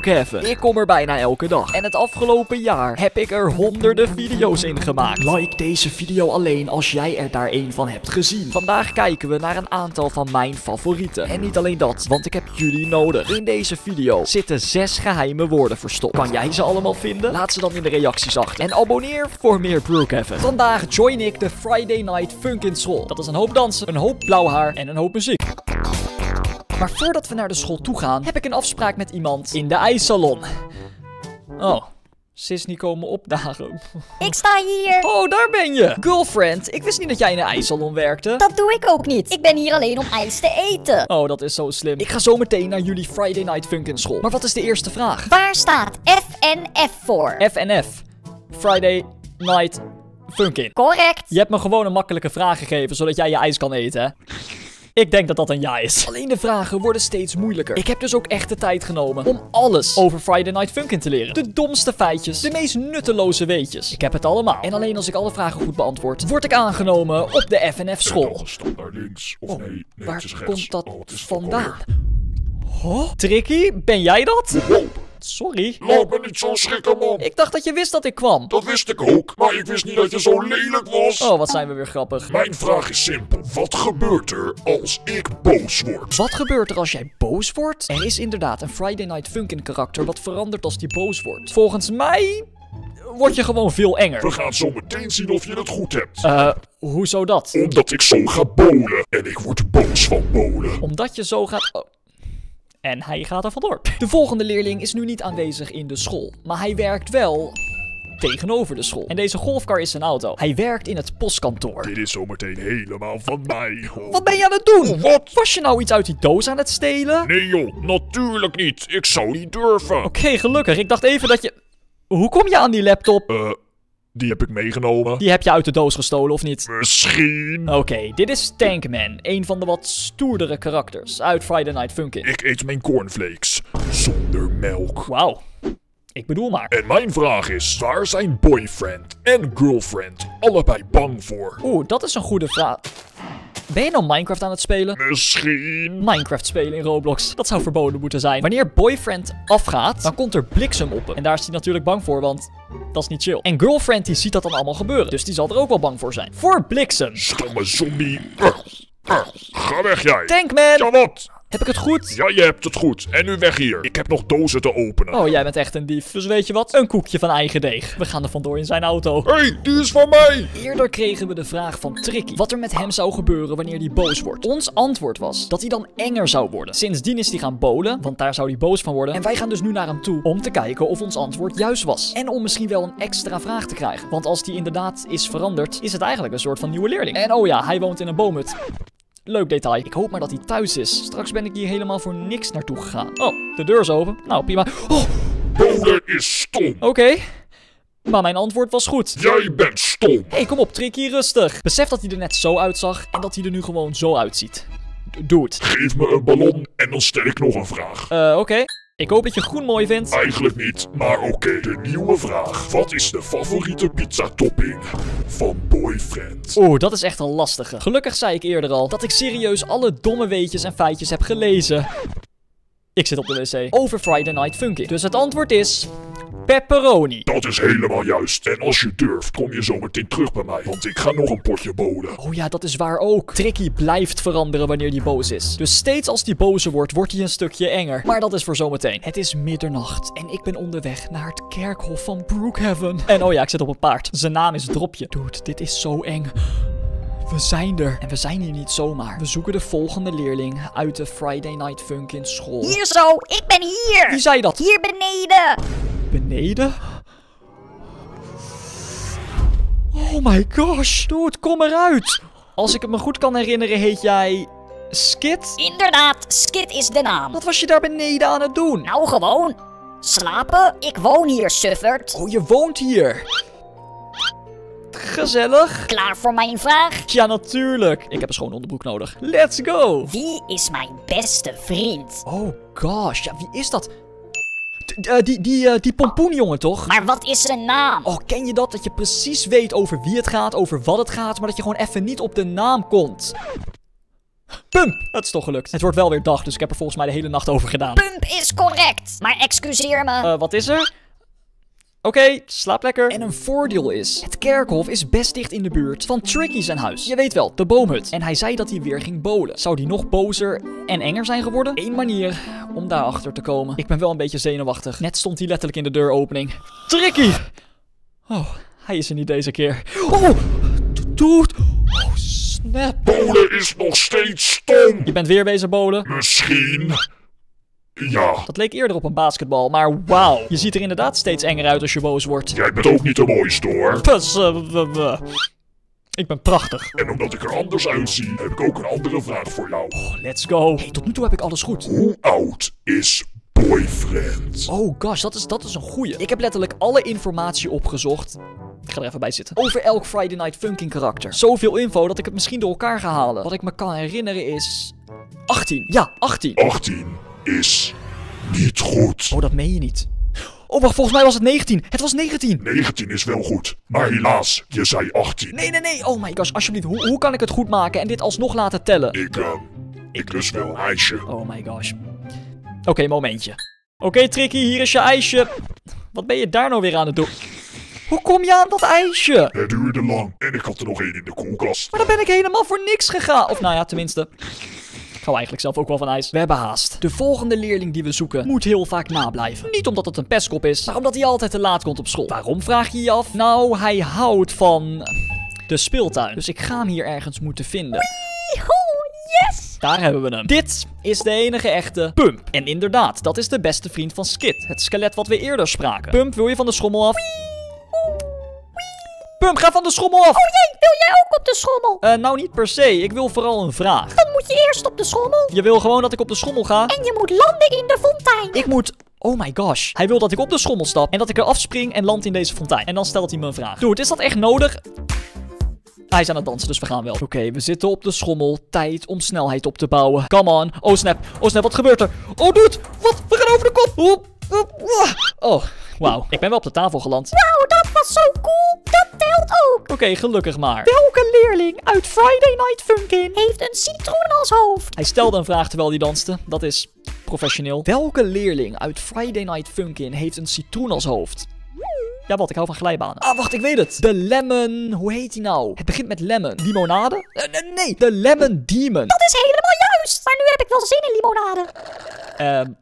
Brookhaven. Ik kom er bijna elke dag. En het afgelopen jaar heb ik er honderden video's in gemaakt. Like deze video alleen als jij er daar een van hebt gezien. Vandaag kijken we naar een aantal van mijn favorieten. En niet alleen dat, want ik heb jullie nodig. In deze video zitten zes geheime woorden verstopt. Kan jij ze allemaal vinden? Laat ze dan in de reacties achter. En abonneer voor meer Brookhaven. Vandaag join ik de Friday Night Funkin' School. Dat is een hoop dansen, een hoop blauw haar en een hoop muziek. Maar voordat we naar de school toe gaan, heb ik een afspraak met iemand in de ijssalon. Oh, ze is niet komen opdagen. Ik sta hier. Oh, daar ben je! Girlfriend, ik wist niet dat jij in de ijssalon werkte. Dat doe ik ook niet. Ik ben hier alleen om ijs te eten. Oh, dat is zo slim. Ik ga zo meteen naar jullie Friday Night Funkin' school. Maar wat is de eerste vraag? Waar staat FNF voor? FNF. Friday Night Funkin'. Correct. Je hebt me gewoon een makkelijke vraag gegeven, zodat jij je ijs kan eten, hè? Ik denk dat dat een ja is. Alleen de vragen worden steeds moeilijker. Ik heb dus ook echt de tijd genomen om alles over Friday Night Funkin' te leren. De domste feitjes, de meest nutteloze weetjes. Ik heb het allemaal. En alleen als ik alle vragen goed beantwoord, word ik aangenomen op de FNF school. Naar links. Of nee, nee, het Waar komt dat Oh, vandaan? Huh? Tricky, ben jij dat? Sorry. Laat me niet zo schrikken, man. Ik dacht dat je wist dat ik kwam. Dat wist ik ook, maar ik wist niet dat je zo lelijk was. Oh, wat zijn we weer grappig. Mijn vraag is simpel. Wat gebeurt er als ik boos word? Wat gebeurt er als jij boos wordt? Er is inderdaad een Friday Night Funkin' karakter wat verandert als die boos wordt. Volgens mij word je gewoon veel enger. We gaan zo meteen zien of je het goed hebt. Eh, hoezo dat? Omdat ik zo ga bolen. En ik word boos van bolen. Omdat je zo gaat... oh. En hij gaat er vandoor. De volgende leerling is nu niet aanwezig in de school. Maar hij werkt wel tegenover de school. En deze golfkar is zijn auto. Hij werkt in het postkantoor. Dit is zometeen helemaal van mij. Oh. Wat ben je aan het doen? Wat? Was je nou iets uit die doos aan het stelen? Nee joh, natuurlijk niet. Ik zou niet durven. Oké, gelukkig. Ik dacht even dat je... Hoe kom je aan die laptop? Eh, die heb ik meegenomen. Die heb je uit de doos gestolen, of niet? Misschien. Oké, dit is Tankman, een van de wat stoerdere karakters uit Friday Night Funkin'. Ik eet mijn cornflakes. Zonder melk. Wauw. Ik bedoel maar. En mijn vraag is, waar zijn boyfriend en girlfriend allebei bang voor? Oeh, dat is een goede vraag. Ben je nou Minecraft aan het spelen? Misschien. Minecraft spelen in Roblox. Dat zou verboden moeten zijn. Wanneer boyfriend afgaat, dan komt er bliksem op hem. En daar is hij natuurlijk bang voor, want dat is niet chill. En girlfriend die ziet dat dan allemaal gebeuren. Dus die zal er ook wel bang voor zijn. Voor bliksem. Stomme zombie. Ga weg jij. Tankman! Ja wat? Heb ik het goed? Ja, je hebt het goed. En nu weg hier. Ik heb nog dozen te openen. Oh, jij bent echt een dief. Dus weet je wat? Een koekje van eigen deeg. We gaan er vandoor in zijn auto. Hé, hey, die is van mij. Eerder kregen we de vraag van Tricky wat er met hem zou gebeuren wanneer hij boos wordt. Ons antwoord was dat hij dan enger zou worden. Sindsdien is hij gaan bolen, want daar zou hij boos van worden. En wij gaan dus nu naar hem toe om te kijken of ons antwoord juist was. En om misschien wel een extra vraag te krijgen. Want als die inderdaad is veranderd, is het eigenlijk een soort van nieuwe leerling. En oh ja, hij woont in een boomhut. Leuk detail. Ik hoop maar dat hij thuis is. Straks ben ik hier helemaal voor niks naartoe gegaan. Oh, de deur is open. Nou, prima. Oh, Bolen is stom. oké. Maar mijn antwoord was goed. Jij bent stom. Hé, kom op, Tricky, rustig. Besef dat hij er net zo uitzag en dat hij er nu gewoon zo uitziet. D- Doe het. Geef me een ballon en dan stel ik nog een vraag. Eh, oké. Ik hoop dat je groen mooi vindt. Eigenlijk niet, maar oké, de nieuwe vraag. Wat is de favoriete pizza-topping van Boyfriend? Oeh, dat is echt een lastige. Gelukkig zei ik eerder al dat ik serieus alle domme weetjes en feitjes heb gelezen. Ik zit op de wc. Over Friday Night Funkin'. Dus het antwoord is... Pepperoni. Dat is helemaal juist. En als je durft, kom je zo meteen terug bij mij. Want ik ga nog een potje bolen. Oh ja, dat is waar ook. Tricky blijft veranderen wanneer hij boos is. Dus steeds als hij bozer wordt, wordt hij een stukje enger. Maar dat is voor zometeen. Het is middernacht en ik ben onderweg naar het kerkhof van Brookhaven. En oh ja, ik zit op een paard. Zijn naam is Dropje. Dude, dit is zo eng. We zijn er. En we zijn hier niet zomaar. We zoeken de volgende leerling uit de Friday Night Funkin' school. Hier zo. Ik ben hier. Wie zei dat? Hier beneden. Beneden? Oh my gosh. Dude, kom eruit. Als ik het me goed kan herinneren, heet jij... Skit? Inderdaad, Skit is de naam. Wat was je daar beneden aan het doen? Nou gewoon. Slapen? Ik woon hier, suffert. Oh, je woont hier. Gezellig. Klaar voor mijn vraag? Ja, natuurlijk. Ik heb een schoon onderbroek nodig. Let's go. Wie is mijn beste vriend? Oh gosh, ja, wie is dat? Eh, die, die, eh, die pompoenjongen, toch? Maar wat is zijn naam? Oh, ken je dat? Dat je precies weet over wie het gaat, over wat het gaat, maar dat je gewoon even niet op de naam komt. Pump! Het is toch gelukt. Het wordt wel weer dag, dus ik heb er volgens mij de hele nacht over gedaan. Pump is correct. Maar excuseer me. Eh, wat is er? Oké, slaap lekker. En een voordeel is, het kerkhof is best dicht in de buurt van Tricky zijn huis. Je weet wel, de boomhut. En hij zei dat hij weer ging bolen. Zou die nog bozer en enger zijn geworden? Eén manier om daarachter te komen. Ik ben wel een beetje zenuwachtig. Net stond hij letterlijk in de deuropening. Tricky! Oh, hij is er niet deze keer. Oh, dude. Oh, snap. Bolen is nog steeds stom. Je bent weer bezig bolen. Misschien. Ja, Dat leek eerder op een basketbal, maar wauw. Je ziet er inderdaad steeds enger uit als je boos wordt. jij bent ook niet de mooiste hoor. Eh, Ik ben prachtig. En omdat ik er anders uitzie, heb ik ook een andere vraag voor jou. Let's go. Hey, tot nu toe heb ik alles goed. Hoe oud is boyfriend? Oh gosh, dat is, dat is een goeie. Ik heb letterlijk alle informatie opgezocht. Ik ga er even bij zitten. Over elk Friday Night Funkin' karakter. Zoveel info dat ik het misschien door elkaar ga halen. Wat ik me kan herinneren is... 18. Ja, 18. 18 is niet goed. Oh, dat meen je niet. Oh, wacht, volgens mij was het 19. Het was 19. 19 is wel goed, maar helaas, je zei 18. Nee, nee, nee. Oh my gosh, alsjeblieft. Hoe, hoe kan ik het goed maken en dit alsnog laten tellen? Ik, ehm, ik lust wel een ijsje. Oh my gosh. Oké, momentje. Oké, Tricky, hier is je ijsje. Wat ben je daar nou weer aan het doen? Hoe kom je aan dat ijsje? Het duurde lang en ik had er nog één in de koelkast. Maar dan ben ik helemaal voor niks gegaan. Of nou ja, tenminste. Ik hou eigenlijk zelf ook wel van ijs. We hebben haast. De volgende leerling die we zoeken moet heel vaak nablijven. Niet omdat het een pestkop is, maar omdat hij altijd te laat komt op school. Waarom vraag je je af? Nou, hij houdt van de speeltuin. Dus ik ga hem hier ergens moeten vinden. yes! Daar hebben we hem. Dit is de enige echte Pump. En inderdaad, dat is de beste vriend van Skit. Het skelet wat we eerder spraken. Pump, wil je van de schommel af? Pump, ga van de schommel af! Hey, wil jij ook op de schommel? Eh, nou, niet per se. Ik wil vooral een vraag. Dan moet je eerst op de schommel. Je wil gewoon dat ik op de schommel ga? En je moet landen in de fontein. Ik moet... Oh my gosh. Hij wil dat ik op de schommel stap en dat ik er afspring en land in deze fontein. En dan stelt hij me een vraag. Dude, is dat echt nodig? Hij is aan het dansen, dus we gaan wel. Oké, we zitten op de schommel. Tijd om snelheid op te bouwen. Come on. Oh snap. Oh snap, wat gebeurt er? Oh dude, wat? We gaan over de kop. Oh, oh, oh. Oh, wauw. Ik ben wel op de tafel geland. Nou, dat was zo cool. Dat telt ook. Oké, gelukkig maar. Welke leerling uit Friday Night Funkin' heeft een citroen als hoofd? Hij stelde een vraag terwijl hij danste. Dat is professioneel. Welke leerling uit Friday Night Funkin' heeft een citroen als hoofd? Ja, wat? Ik hou van glijbanen. Ah, wacht, ik weet het. De Lemon... Hoe heet die nou? Het begint met lemon. Limonade? Eh, nee, nee, de Lemon Demon. Dat is helemaal juist. Maar nu heb ik wel zin in limonade. Ehm...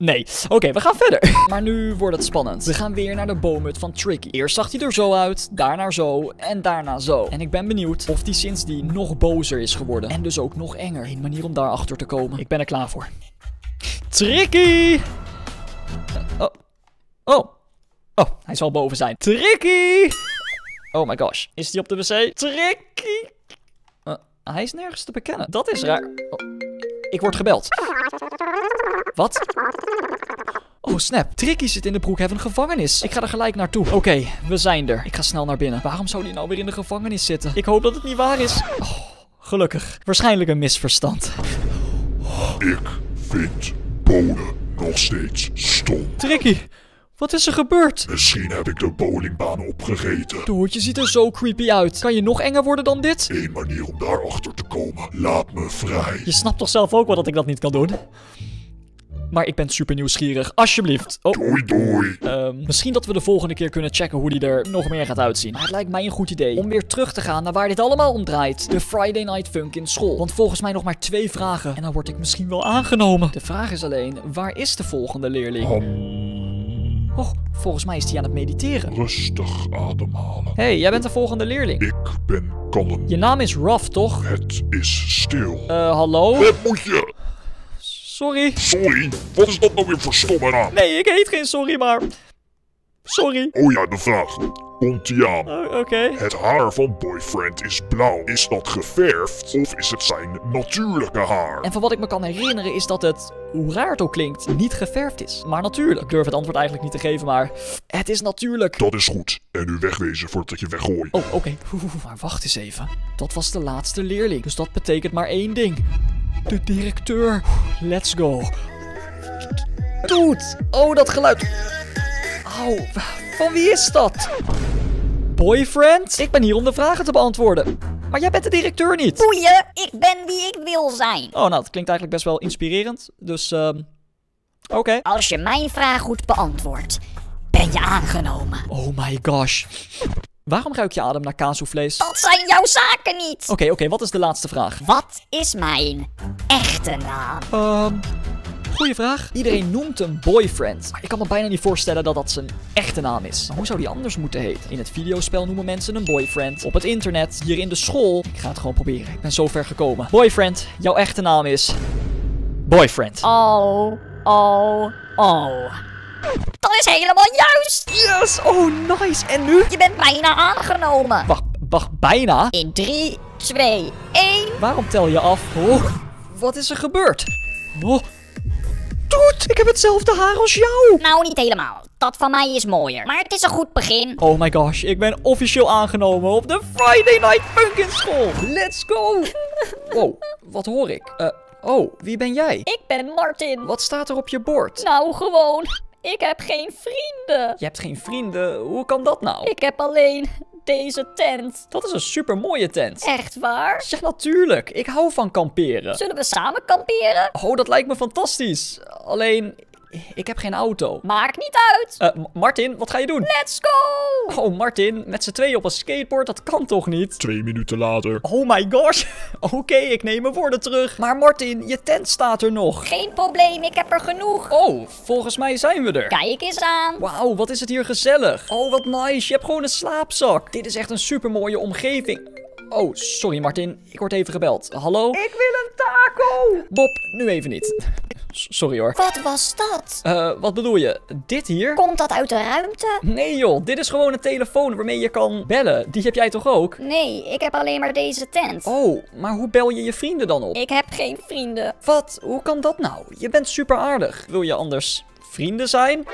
Nee. Oké, we gaan verder. Maar nu wordt het spannend. We gaan weer naar de boomhut van Tricky. Eerst zag hij er zo uit, daarna zo en daarna zo. En ik ben benieuwd of die sindsdien nog bozer is geworden. En dus ook nog enger. Een manier om daarachter te komen. Ik ben er klaar voor. Tricky! Oh. Oh. Oh, hij zal boven zijn. Tricky! Oh my gosh. Is hij op de wc? Tricky! Eh, hij is nergens te bekennen. Dat is raar. Oh. Ik word gebeld. Wat? Oh snap, Tricky zit in de Brookhaven gevangenis. Ik ga er gelijk naartoe. Oké, we zijn er. Ik ga snel naar binnen. Waarom zou die nou weer in de gevangenis zitten? Ik hoop dat het niet waar is. Oh, gelukkig. Waarschijnlijk een misverstand. Ik vind bolen nog steeds stom. Tricky, wat is er gebeurd? Misschien heb ik de bowlingbaan opgegeten. Dude, je ziet er zo creepy uit. Kan je nog enger worden dan dit? Eén manier om daarachter te komen. Laat me vrij. Je snapt toch zelf ook wel dat ik dat niet kan doen? Maar ik ben super nieuwsgierig. Alsjeblieft. Oh, Doei doei. Ehm, misschien dat we de volgende keer kunnen checken hoe die er nog meer gaat uitzien. Maar het lijkt mij een goed idee om weer terug te gaan naar waar dit allemaal om draait. De Friday Night Funk in school. Want volgens mij nog maar twee vragen. En dan word ik misschien wel aangenomen. De vraag is alleen, waar is de volgende leerling? Volgens mij is die aan het mediteren. Rustig ademhalen. hey, jij bent de volgende leerling. Ik ben kalm. Je naam is Ruff, toch? Het is stil. Eh, hallo? Wat moet je? Sorry. Sorry, wat is dat nou weer voor stomme naam? Nee, ik heet geen sorry, maar... Sorry. Oh ja, de vraag. Komt die aan? Eh, Oké. Het haar van boyfriend is blauw. Is dat geverfd of is het zijn natuurlijke haar? En van wat ik me kan herinneren is dat het, hoe raar het ook klinkt, niet geverfd is. Maar natuurlijk. Ik durf het antwoord eigenlijk niet te geven, maar het is natuurlijk. Dat is goed. En nu wegwezen voordat je weggooit. Oh, oké. Maar wacht eens even. Dat was de laatste leerling. Dus dat betekent maar één ding. De directeur. Let's go. Dude. Oh, dat geluid. Au. Van wie is dat? Boyfriend? Ik ben hier om de vragen te beantwoorden. Maar jij bent de directeur niet. Boeien, ik ben wie ik wil zijn. Oh, nou, dat klinkt eigenlijk best wel inspirerend. Dus, ehm oké. Als je mijn vraag goed beantwoordt, ben je aangenomen. Oh my gosh. Waarom ruik je adem naar kaassoufflés? Dat zijn jouw zaken niet. Oké, oké, wat is de laatste vraag? Wat is mijn echte naam? Ehm, goeie vraag. Iedereen noemt hem boyfriend. Maar ik kan me bijna niet voorstellen dat dat zijn echte naam is. Maar hoe zou die anders moeten heten? In het videospel noemen mensen een boyfriend. Op het internet, hier in de school. Ik ga het gewoon proberen. Ik ben zo ver gekomen. Boyfriend, jouw echte naam is... Boyfriend. Oh, oh, oh. Dat is helemaal juist. Yes! Oh, nice. En nu? Je bent bijna aangenomen. Wacht, wacht, bijna? In 3, 2, 1. Waarom tel je af? Oh, wat is er gebeurd? Oh. Toet, ik heb hetzelfde haar als jou. Nou, niet helemaal. Dat van mij is mooier. Maar het is een goed begin. Oh my gosh, ik ben officieel aangenomen op de Friday Night Funkin' School. Let's go. Wow, wat hoor ik? Eh, oh, wie ben jij? Ik ben Martin. Wat staat er op je bord? Nou, gewoon. Ik heb geen vrienden. Je hebt geen vrienden, hoe kan dat nou? Ik heb alleen deze tent. Dat is een super mooie tent. Echt waar? Ja, natuurlijk. Ik hou van kamperen. Zullen we samen kamperen? Oh, dat lijkt me fantastisch. Alleen, ik heb geen auto. Maakt niet uit. Eh, Martin, wat ga je doen? Let's go. Oh, Martin, met z'n tweeën op een skateboard, dat kan toch niet? Twee minuten later. Oh my gosh. Oké, ik neem mijn woorden terug. Maar Martin, je tent staat er nog. Geen probleem, ik heb er genoeg. Oh, volgens mij zijn we er. Kijk eens aan. Wauw, wat is het hier gezellig. Oh, wat nice. Je hebt gewoon een slaapzak. Dit is echt een super mooie omgeving. Oh, sorry Martin. Ik word even gebeld. Hallo? Ik wil een taco. Bob, nu even niet. Sorry hoor. Wat was dat? Eh, wat bedoel je? Dit hier? Komt dat uit de ruimte? Nee joh, dit is gewoon een telefoon waarmee je kan bellen. Die heb jij toch ook? Nee, ik heb alleen maar deze tent. Oh, maar hoe bel je je vrienden dan op? Ik heb geen vrienden. Wat? Hoe kan dat nou? Je bent super aardig. Wil je anders vrienden zijn?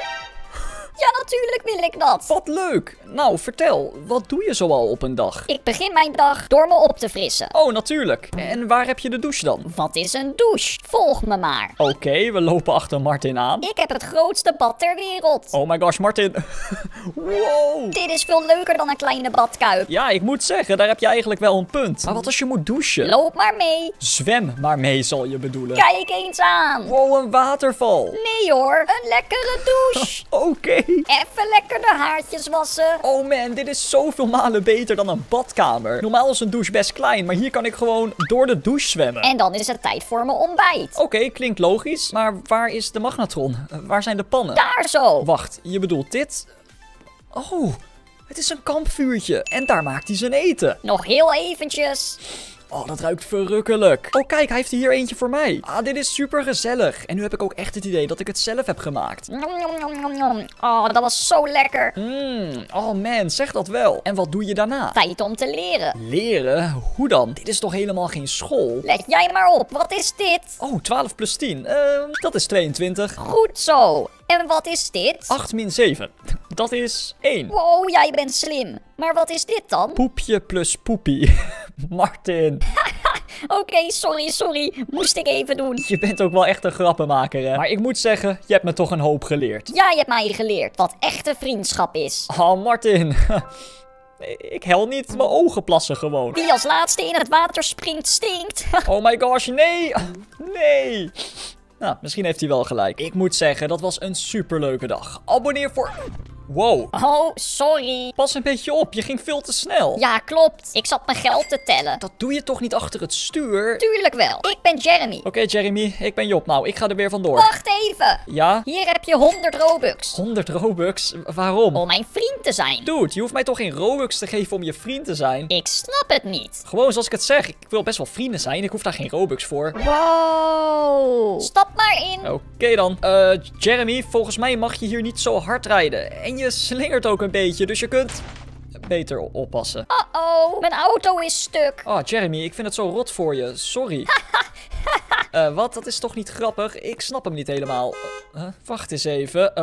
Ja, natuurlijk wil ik dat. Wat leuk. Nou, vertel. Wat doe je zoal op een dag? Ik begin mijn dag door me op te frissen. Oh, natuurlijk. En waar heb je de douche dan? Wat is een douche? Volg me maar. Oké, we lopen achter Martin aan. Ik heb het grootste bad ter wereld. Oh my gosh, Martin. wow. Dit is veel leuker dan een kleine badkuip. Ja, ik moet zeggen, daar heb je eigenlijk wel een punt. Maar wat als je moet douchen? Loop maar mee. Zwem maar mee, zal je bedoelen. Kijk eens aan. Wow, een waterval. Nee hoor, een lekkere douche. Oké. Even lekker de haartjes wassen. Oh man, dit is zoveel malen beter dan een badkamer. Normaal is een douche best klein, maar hier kan ik gewoon door de douche zwemmen. En dan is het tijd voor mijn ontbijt. Oké, klinkt logisch. Maar waar is de magnetron? Waar zijn de pannen? Daar zo. Wacht, je bedoelt dit? Oh, het is een kampvuurtje. En daar maakt hij zijn eten. Nog heel eventjes. Oh, dat ruikt verrukkelijk. Oh, kijk, hij heeft hier eentje voor mij. Ah, dit is super gezellig. En nu heb ik ook echt het idee dat ik het zelf heb gemaakt. Oh, dat was zo lekker. Mmm, oh man, zeg dat wel. En wat doe je daarna? Tijd om te leren. Leren? Hoe dan? Dit is toch helemaal geen school? Let jij maar op, wat is dit? Oh, 12 plus 10. Ehm, dat is 22. Goed zo. En wat is dit? 8 min 7. Dat is 1. Wow, jij bent slim. Maar wat is dit dan? Poepje plus poepie. Martin, Oké, sorry, sorry. Moest ik even doen. je bent ook wel echt een grappenmaker, hè? Maar ik moet zeggen, je hebt me toch een hoop geleerd. Jij hebt mij geleerd wat echte vriendschap is. Oh, Martin. Ik hel niet, mijn ogen plassen gewoon. Wie als laatste in het water springt, stinkt. Oh my gosh, nee! Nee! Nou, misschien heeft hij wel gelijk. Ik moet zeggen, dat was een superleuke dag. Abonneer voor... Wow, Oh, sorry. pas een beetje op. Je ging veel te snel. Ja, klopt. Ik zat mijn geld te tellen. Dat doe je toch niet achter het stuur? Tuurlijk wel. Ik ben Jeremy. Oké, Jeremy, ik ben Job. Nou, ik ga er weer vandoor. Wacht even. Ja? Hier heb je 100 Robux. 100 Robux? Waarom? Om mijn vriend te zijn. Dude, je hoeft mij toch geen Robux te geven om je vriend te zijn? Ik snap het niet. Gewoon zoals ik het zeg. Ik wil best wel vrienden zijn. Ik hoef daar geen Robux voor. Wow. Stap maar in. Oké dan. Eh, Jeremy, volgens mij mag je hier niet zo hard rijden. En je slingert ook een beetje, dus je kunt beter oppassen. Uh-oh. Mijn auto is stuk. Oh, Jeremy, ik vind het zo rot voor je. Sorry. Eh, wat? Dat is toch niet grappig? Ik snap hem niet helemaal. Eh, wacht eens even. Eh,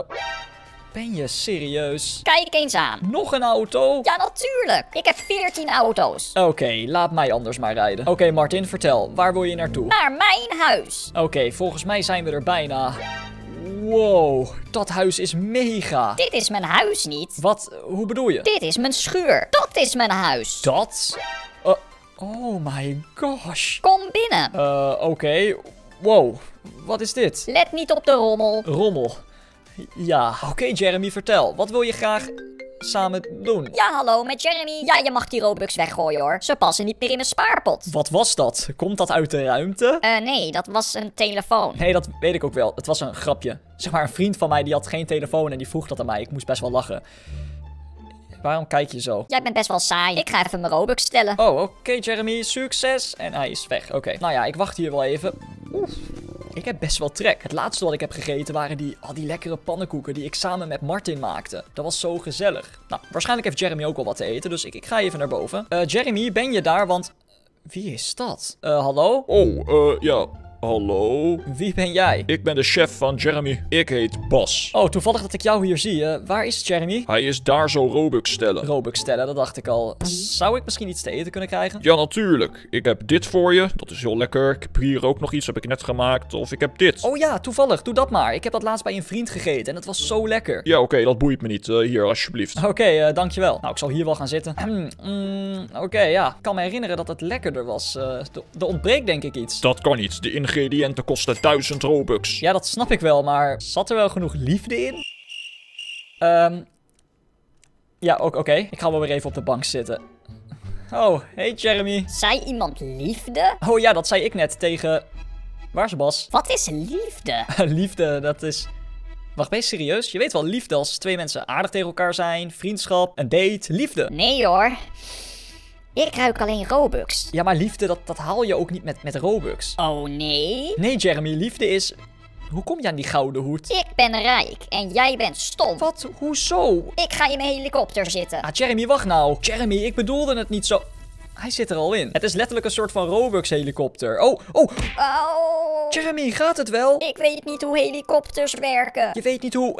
ben je serieus? Kijk eens aan. Nog een auto? Ja, natuurlijk. Ik heb 14 auto's. Oké, laat mij anders maar rijden. Oké, Martin, vertel. Waar wil je naartoe? Naar mijn huis. Oké, volgens mij zijn we er bijna. Wow, dat huis is mega. Dit is mijn huis niet. Wat? Hoe bedoel je? Dit is mijn schuur. Dat is mijn huis. Dat? Eh, Oh my gosh. Kom binnen. Eh, oké. Wow, wat is dit? Let niet op de rommel. Rommel. Ja. Oké, Jeremy, vertel. Wat wil je graag samen doen? Ja, hallo, met Jeremy. Ja, je mag die Robux weggooien hoor. Ze passen niet meer in een spaarpot. Wat was dat? Komt dat uit de ruimte? Eh, nee, dat was een telefoon. Nee, dat weet ik ook wel. Het was een grapje. Zeg maar, een vriend van mij die had geen telefoon en die vroeg dat aan mij. Ik moest best wel lachen. Waarom kijk je zo? Jij bent best wel saai. Ik ga even mijn Robux stellen. Oh, oké Jeremy, succes. En hij is weg. Oké, nou ja, ik wacht hier wel even. Oef. Ik heb best wel trek. Het laatste wat ik heb gegeten waren die, al die lekkere pannenkoeken die ik samen met Martin maakte. Dat was zo gezellig. Nou, waarschijnlijk heeft Jeremy ook wel wat te eten, dus ik, ik ga even naar boven. Eh, Jeremy, ben je daar? Want... Wie is dat? Eh, hallo? Oh, eh, ja. Hallo? Wie ben jij? Ik ben de chef van Jeremy. Ik heet Bas. Oh, toevallig dat ik jou hier zie. Eh, waar is Jeremy? Hij is daar zo Robux stellen. Robux stellen, dat dacht ik al. Zou ik misschien iets te eten kunnen krijgen? Ja, natuurlijk. Ik heb dit voor je. Dat is heel lekker. Ik heb hier ook nog iets, heb ik net gemaakt. Of ik heb dit. Oh ja, toevallig. Doe dat maar. Ik heb dat laatst bij een vriend gegeten en het was zo lekker. Ja, oké, dat boeit me niet. Eh, hier, alsjeblieft. Oké, eh, dankjewel. Nou, ik zal hier wel gaan zitten. Hmm, mm, Oké, ja. Ik kan me herinneren dat het lekkerder was. Er ontbreekt denk ik iets. Dat kan niet. De ingrediënten kosten 1000 Robux. Ja, dat snap ik wel, maar zat er wel genoeg liefde in? Ehm. ja, ook oké. Ik ga wel weer even op de bank zitten. Oh, hey Jeremy. Zei iemand liefde? Oh ja, dat zei ik net tegen... Waar is Bas? Wat is liefde? liefde, dat is... Wacht, ben je serieus? Je weet wel, liefde als twee mensen aardig tegen elkaar zijn, vriendschap, een date, liefde. Nee hoor. Ik ruik alleen Robux. Ja, maar liefde, dat, dat haal je ook niet met, met Robux. Oh nee? Nee, Jeremy, liefde is... Hoe kom je aan die gouden hoed? Ik ben rijk en jij bent stom. Wat? Hoezo? Ik ga in mijn helikopter zitten. Ah, Jeremy, wacht nou. Jeremy, ik bedoelde het niet zo... Hij zit er al in. Het is letterlijk een soort van Robux-helikopter. Oh, oh, Oh, Jeremy, gaat het wel? ik weet niet hoe helikopters werken. Je weet niet hoe...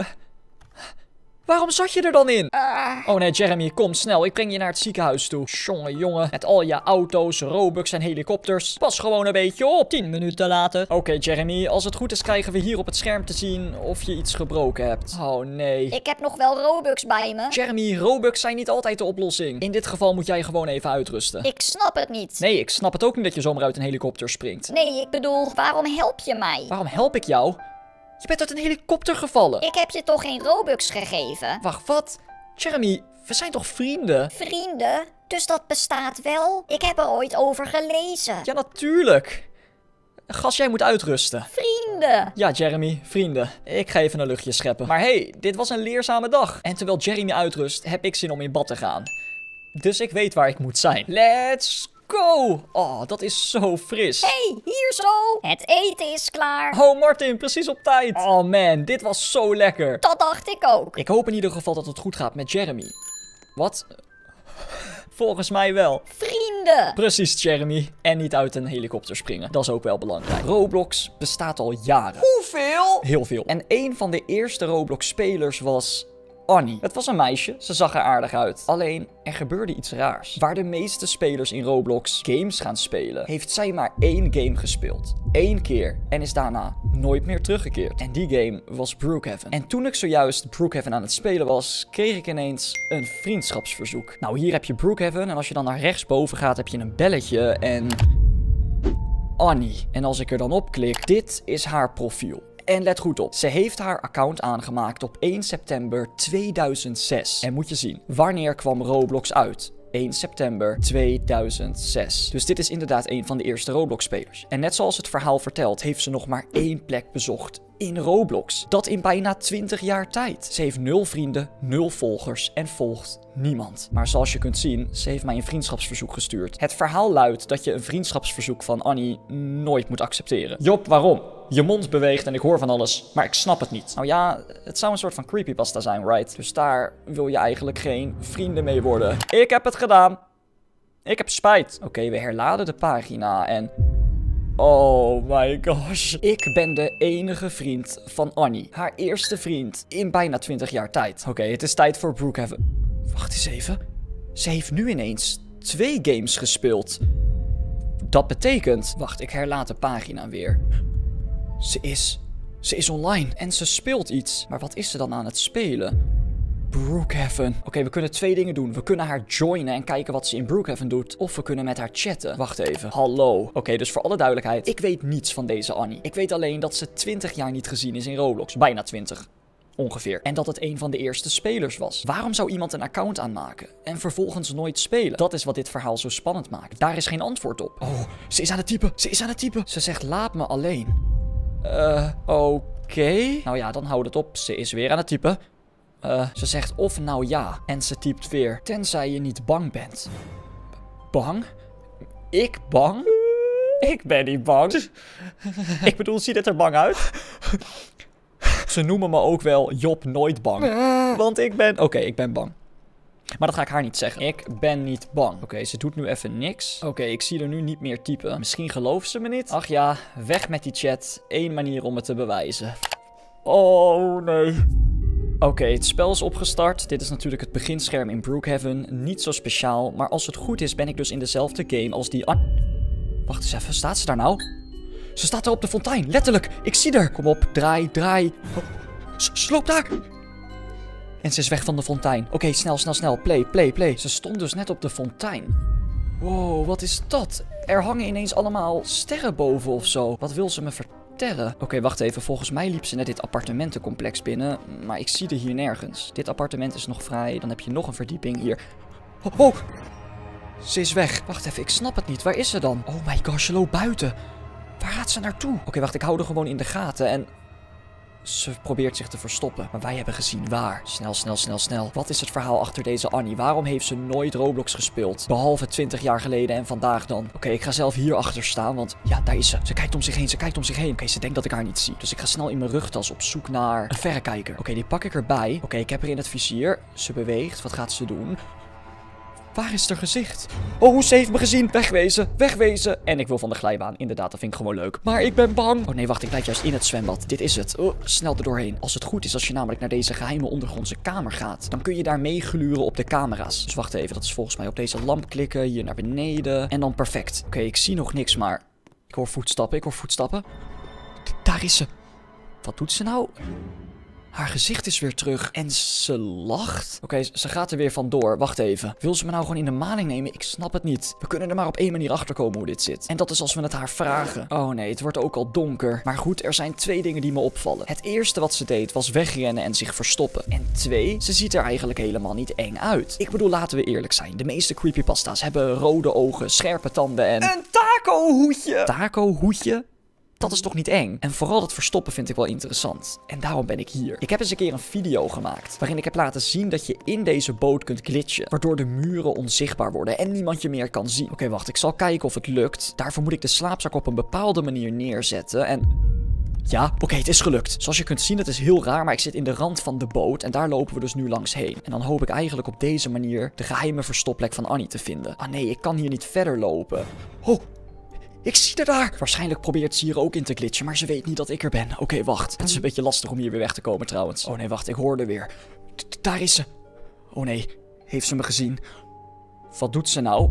Waarom zat je er dan in? Ah, Oh nee, Jeremy, kom snel. Ik breng je naar het ziekenhuis toe. Jongen, jongen. Met al je auto's, Robux en helikopters. Pas gewoon een beetje op. 10 minuten later. Oké, Jeremy. Als het goed is, krijgen we hier op het scherm te zien of je iets gebroken hebt. Oh nee. ik heb nog wel Robux bij me. Jeremy, Robux zijn niet altijd de oplossing. In dit geval moet jij gewoon even uitrusten. Ik snap het niet. Nee, ik snap het ook niet dat je zomaar uit een helikopter springt. Nee, ik bedoel, waarom help je mij? Waarom help ik jou? Je bent uit een helikopter gevallen. Ik heb je toch geen Robux gegeven? Wacht, wat? Jeremy, we zijn toch vrienden? Vrienden? Dus dat bestaat wel? Ik heb er ooit over gelezen. Ja, natuurlijk. Gas, jij moet uitrusten. Vrienden! Ja, Jeremy, vrienden. Ik ga even een luchtje scheppen. Maar hey, dit was een leerzame dag. En terwijl Jeremy uitrust, heb ik zin om in bad te gaan. Dus ik weet waar ik moet zijn. Let's go! Oh, dat is zo fris. hey, hier zo! Het eten is klaar. Oh, Martin, precies op tijd. Oh man, dit was zo lekker. Dat dacht ik ook. Ik hoop in ieder geval dat het goed gaat met Jeremy. Wat? Volgens mij wel. Vrienden! Precies, Jeremy. En niet uit een helikopter springen. Dat is ook wel belangrijk. Roblox bestaat al jaren. Hoeveel? Heel veel. En een van de eerste Roblox-spelers was Annie. Het was een meisje, ze zag er aardig uit. Alleen, er gebeurde iets raars. Waar de meeste spelers in Roblox games gaan spelen, heeft zij maar één game gespeeld. Eén keer. En is daarna nooit meer teruggekeerd. En die game was Brookhaven. En toen ik zojuist Brookhaven aan het spelen was, kreeg ik ineens een vriendschapsverzoek. Nou, hier heb je Brookhaven. En als je dan naar rechtsboven gaat, heb je een belletje en... Annie. En als ik er dan op klik, dit is haar profiel. En let goed op, ze heeft haar account aangemaakt op 1 september 2006. En moet je zien, wanneer kwam Roblox uit? 1 september 2006. Dus dit is inderdaad een van de eerste Roblox-spelers. En net zoals het verhaal vertelt, heeft ze nog maar één plek bezocht in Roblox. Dat in bijna 20 jaar tijd. Ze heeft nul vrienden, nul volgers en volgt niemand. Maar zoals je kunt zien, ze heeft mij een vriendschapsverzoek gestuurd. Het verhaal luidt dat je een vriendschapsverzoek van Annie nooit moet accepteren. Job, waarom? Je mond beweegt en ik hoor van alles, maar ik snap het niet. Nou ja, het zou een soort van creepypasta zijn, right? Dus daar wil je eigenlijk geen vrienden mee worden. Ik heb het gedaan. Ik heb spijt. Oké, we herladen de pagina en... Oh my gosh. Ik ben de enige vriend van Annie. Haar eerste vriend in bijna 20 jaar tijd. Oké, het is tijd voor Brookhaven. Wacht eens even. Ze heeft nu ineens twee games gespeeld. Dat betekent... Wacht, ik herlaat de pagina weer. Ze is... Ze is online en ze speelt iets. Maar wat is ze dan aan het spelen? Brookhaven. Oké, we kunnen twee dingen doen. We kunnen haar joinen en kijken wat ze in Brookhaven doet. Of we kunnen met haar chatten. Wacht even. Hallo. Oké, dus voor alle duidelijkheid. Ik weet niets van deze Annie. Ik weet alleen dat ze 20 jaar niet gezien is in Roblox. Bijna 20. Ongeveer. En dat het een van de eerste spelers was. Waarom zou iemand een account aanmaken en vervolgens nooit spelen? Dat is wat dit verhaal zo spannend maakt. Daar is geen antwoord op. Oh, ze is aan het typen. Ze is aan het typen. Ze zegt laat me alleen. Eh, oké. Nou ja, dan houdt het op. Ze is weer aan het typen. Eh, ze zegt of nou ja. En ze typt weer. Tenzij je niet bang bent. Bang? Ik bang? Ik ben niet bang. Ik bedoel, ziet het er bang uit? Ze noemen me ook wel Job nooit bang. Want ik ben... Oké, ik ben bang. Maar dat ga ik haar niet zeggen. Ik ben niet bang. Oké, ze doet nu even niks. Oké, ik zie er nu niet meer typen. Misschien gelooft ze me niet. Ach ja, weg met die chat. Eén manier om het te bewijzen. Oh nee. Oké, het spel is opgestart. Dit is natuurlijk het beginscherm in Brookhaven. Niet zo speciaal, maar als het goed is ben ik dus in dezelfde game als die... Wacht eens even, staat ze daar nou? Ze staat daar op de fontein, letterlijk. Ik zie haar. Kom op, draai, draai. Oh, sloop daar. En ze is weg van de fontein. Oké, snel, snel, snel. Play, play, play. Ze stond dus net op de fontein. Wow, wat is dat? Er hangen ineens allemaal sterren boven of zo. Wat wil ze me vertellen? Oké, wacht even. Volgens mij liep ze net dit appartementencomplex binnen. Maar ik zie er hier nergens. Dit appartement is nog vrij. Dan heb je nog een verdieping hier. Oh. Ze is weg. Wacht even, ik snap het niet. Waar is ze dan? Oh my gosh, ze loopt buiten. Waar gaat ze naartoe? Oké, wacht, ik hou er gewoon in de gaten en... Ze probeert zich te verstoppen, maar wij hebben gezien waar. Snel, snel, snel, snel. Wat is het verhaal achter deze Annie? Waarom heeft ze nooit Roblox gespeeld? Behalve 20 jaar geleden en vandaag dan. Oké, ik ga zelf hier achter staan, want ja, daar is ze. Ze kijkt om zich heen, ze kijkt om zich heen. Oké, ze denkt dat ik haar niet zie. Dus ik ga snel in mijn rugtas op zoek naar een verrekijker. Oké, die pak ik erbij. Oké, ik heb haar in het vizier. Ze beweegt. Wat gaat ze doen? Waar is haar gezicht? Oh, ze heeft me gezien. Wegwezen, wegwezen. En ik wil van de glijbaan. Inderdaad, dat vind ik gewoon leuk. Maar ik ben bang. Oh nee, wacht, ik blijf juist in het zwembad. Dit is het. Oh, snel er doorheen. Als het goed is, als je namelijk naar deze geheime ondergrondse kamer gaat, dan kun je daar meegluren op de camera's. Dus wacht even, dat is volgens mij op deze lamp klikken, hier naar beneden. En dan perfect. Oké, ik zie nog niks, maar ik hoor voetstappen, ik hoor voetstappen. Daar is ze. Wat doet ze nou? Haar gezicht is weer terug en ze lacht. Oké, ze gaat er weer vandoor. Wacht even. Wil ze me nou gewoon in de maling nemen? Ik snap het niet. We kunnen er maar op één manier achter komen hoe dit zit. En dat is als we het haar vragen. Oh nee, het wordt ook al donker. Maar goed, er zijn twee dingen die me opvallen. Het eerste wat ze deed was wegrennen en zich verstoppen. En twee, ze ziet er eigenlijk helemaal niet eng uit. Ik bedoel, laten we eerlijk zijn. De meeste creepypasta's hebben rode ogen, scherpe tanden en... Een taco-hoedje! Taco-hoedje? Dat is toch niet eng? En vooral dat verstoppen vind ik wel interessant. En daarom ben ik hier. Ik heb eens een keer een video gemaakt. Waarin ik heb laten zien dat je in deze boot kunt glitchen. Waardoor de muren onzichtbaar worden en niemand je meer kan zien. Oké, wacht. Ik zal kijken of het lukt. Daarvoor moet ik de slaapzak op een bepaalde manier neerzetten. En ja, oké, het is gelukt. Zoals je kunt zien, het is heel raar, maar ik zit in de rand van de boot en daar lopen we dus nu langs heen. En dan hoop ik eigenlijk op deze manier de geheime verstopplek van Annie te vinden. Ah nee, ik kan hier niet verder lopen. Oh, ik zie haar daar! Waarschijnlijk probeert ze hier ook in te glitchen, maar ze weet niet dat ik er ben. Oké, wacht. Het is een beetje lastig om hier weer weg te komen trouwens. Oh nee, wacht, ik hoorde weer. D- Daar is ze. Oh nee, heeft ze me gezien? Wat doet ze nou?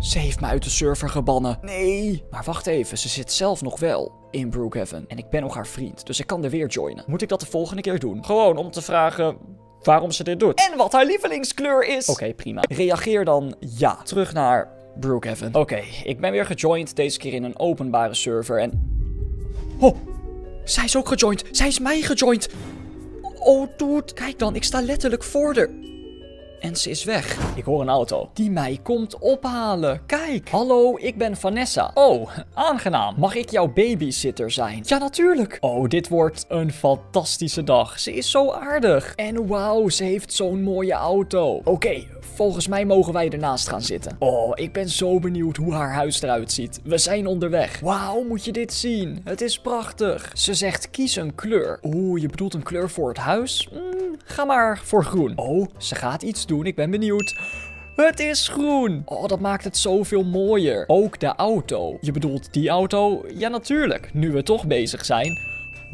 Ze heeft me uit de server gebannen. Nee. Maar wacht even, ze zit zelf nog wel in Brookhaven. En ik ben nog haar vriend, dus ik kan er weer joinen. Moet ik dat de volgende keer doen? Gewoon om te vragen waarom ze dit doet. En wat haar lievelingskleur is. Oké, prima. Reageer dan ja. Terug naar Brookhaven. Oké, ik ben weer gejoind, deze keer in een openbare server en... Oh, zij is ook gejoind. Zij is mij gejoind. Oh, dude, kijk dan, ik sta letterlijk voor haar. En ze is weg. Ik hoor een auto die mij komt ophalen. Kijk. Hallo, ik ben Vanessa. Oh, aangenaam. Mag ik jouw babysitter zijn? Ja, natuurlijk. Oh, dit wordt een fantastische dag. Ze is zo aardig. En wauw, ze heeft zo'n mooie auto. Oké, volgens mij mogen wij ernaast gaan zitten. Oh, ik ben zo benieuwd hoe haar huis eruit ziet. We zijn onderweg. Wauw, moet je dit zien? Het is prachtig. Ze zegt kies een kleur. Oeh, je bedoelt een kleur voor het huis? Mm, ga maar voor groen. Oh, ze gaat iets doen. Ik ben benieuwd. Het is groen. Oh, dat maakt het zoveel mooier. Ook de auto. Je bedoelt die auto? Ja, natuurlijk. Nu we toch bezig zijn.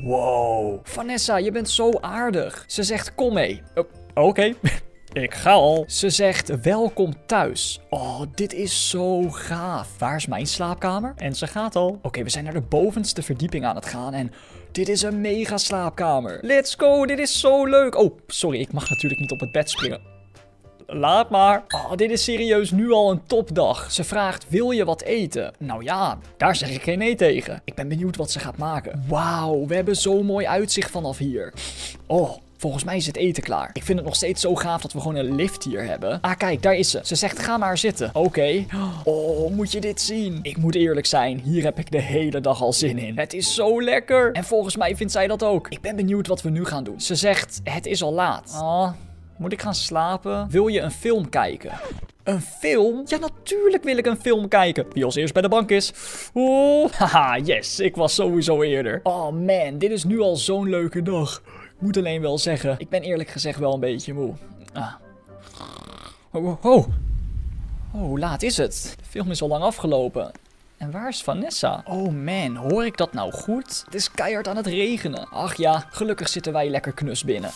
Wow. Vanessa, je bent zo aardig. Ze zegt kom mee. O- Oké. Ik ga al. Ze zegt welkom thuis. Oh, dit is zo gaaf. Waar is mijn slaapkamer? En ze gaat al. Oké, we zijn naar de bovenste verdieping aan het gaan en Dit is een mega slaapkamer. Let's go, dit is zo leuk. Oh, sorry, ik mag natuurlijk niet op het bed springen. Laat maar. Oh, dit is serieus nu al een topdag. Ze vraagt, wil je wat eten? Nou ja, daar zeg ik geen nee tegen. Ik ben benieuwd wat ze gaat maken. Wauw, we hebben zo'n mooi uitzicht vanaf hier. Oh, Volgens mij is het eten klaar. Ik vind het nog steeds zo gaaf dat we gewoon een lift hier hebben. Ah, kijk, daar is ze. Ze zegt, ga maar zitten. Oké. Oh, moet je dit zien? Ik moet eerlijk zijn, hier heb ik de hele dag al zin in. Het is zo lekker. En volgens mij vindt zij dat ook. Ik ben benieuwd wat we nu gaan doen. Ze zegt, het is al laat. Oh, moet ik gaan slapen? Wil je een film kijken? Een film? Ja, natuurlijk wil ik een film kijken. Wie als eerst bij de bank is. Oeh, haha, yes. Ik was sowieso eerder. Oh man, dit is nu al zo'n leuke dag. Ik moet alleen wel zeggen, ik ben eerlijk gezegd wel een beetje moe. Ah. Oh, oh, oh. Oh, hoe laat is het? De film is al lang afgelopen. En waar is Vanessa? Oh man, hoor ik dat nou goed? Het is keihard aan het regenen. Ach ja, gelukkig zitten wij lekker knus binnen.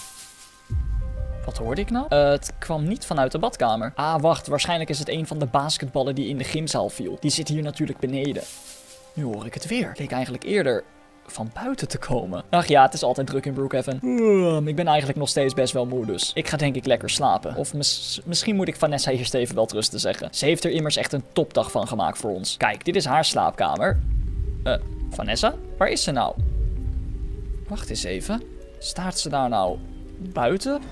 Wat hoorde ik nou? Eh, het kwam niet vanuit de badkamer. Ah, wacht. Waarschijnlijk is het een van de basketballen die in de gymzaal viel. Die zit hier natuurlijk beneden. Nu hoor ik het weer. Leek eigenlijk eerder van buiten te komen. Ach ja, het is altijd druk in Brookhaven. Ik ben eigenlijk nog steeds best wel moe, dus ik ga denk ik lekker slapen. Of mis misschien moet ik Vanessa hier even wel rusten zeggen. Ze heeft er immers echt een topdag van gemaakt voor ons. Kijk, dit is haar slaapkamer. Eh, Vanessa? Waar is ze nou? Wacht eens even. Staat ze daar nou buiten?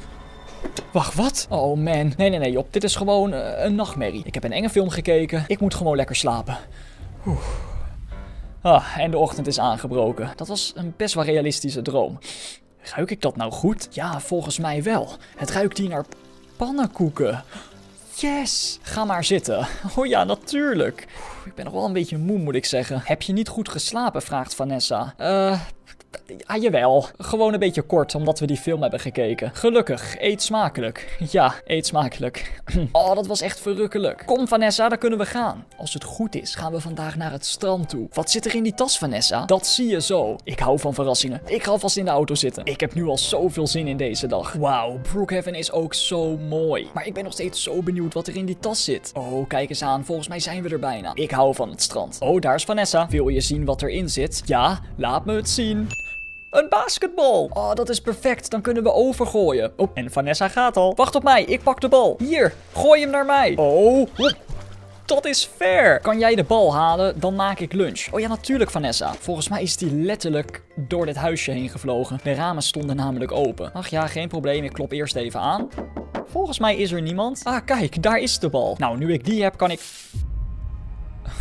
Wacht, wat? Oh man. Nee, nee, nee, Job. Dit is gewoon eh, een nachtmerrie. Ik heb een enge film gekeken. Ik moet gewoon lekker slapen. Oeh. Ah, en de ochtend is aangebroken. Dat was een best wel realistische droom. Ruik ik dat nou goed? Ja, volgens mij wel. Het ruikt hier naar pannenkoeken. Yes! Ga maar zitten. Oh ja, natuurlijk. Ik ben nog wel een beetje moe, moet ik zeggen. Heb je niet goed geslapen? vraagt Vanessa. Eh, ja, jawel. Gewoon een beetje kort, omdat we die film hebben gekeken. Gelukkig, eet smakelijk. Ja, eet smakelijk. oh, dat was echt verrukkelijk. Kom Vanessa, daar kunnen we gaan. Als het goed is, gaan we vandaag naar het strand toe. Wat zit er in die tas, Vanessa? Dat zie je zo. Ik hou van verrassingen. Ik ga alvast in de auto zitten. Ik heb nu al zoveel zin in deze dag. Wauw, Brookhaven is ook zo mooi. Maar ik ben nog steeds zo benieuwd wat er in die tas zit. Oh, kijk eens aan. Volgens mij zijn we er bijna. Ik hou van het strand. Oh, daar is Vanessa. Wil je zien wat erin zit? Ja, laat me het zien. Een basketbal. Oh, dat is perfect. Dan kunnen we overgooien. Oh, en Vanessa gaat al. Wacht op mij. Ik pak de bal. Hier, gooi hem naar mij. Oh, dat is fair. Kan jij de bal halen? Dan maak ik lunch. Oh ja, natuurlijk Vanessa. Volgens mij is die letterlijk door dit huisje heen gevlogen. De ramen stonden namelijk open. Ach ja, geen probleem. Ik klop eerst even aan. Volgens mij is er niemand. Ah, kijk, daar is de bal. Nou, nu ik die heb, kan ik...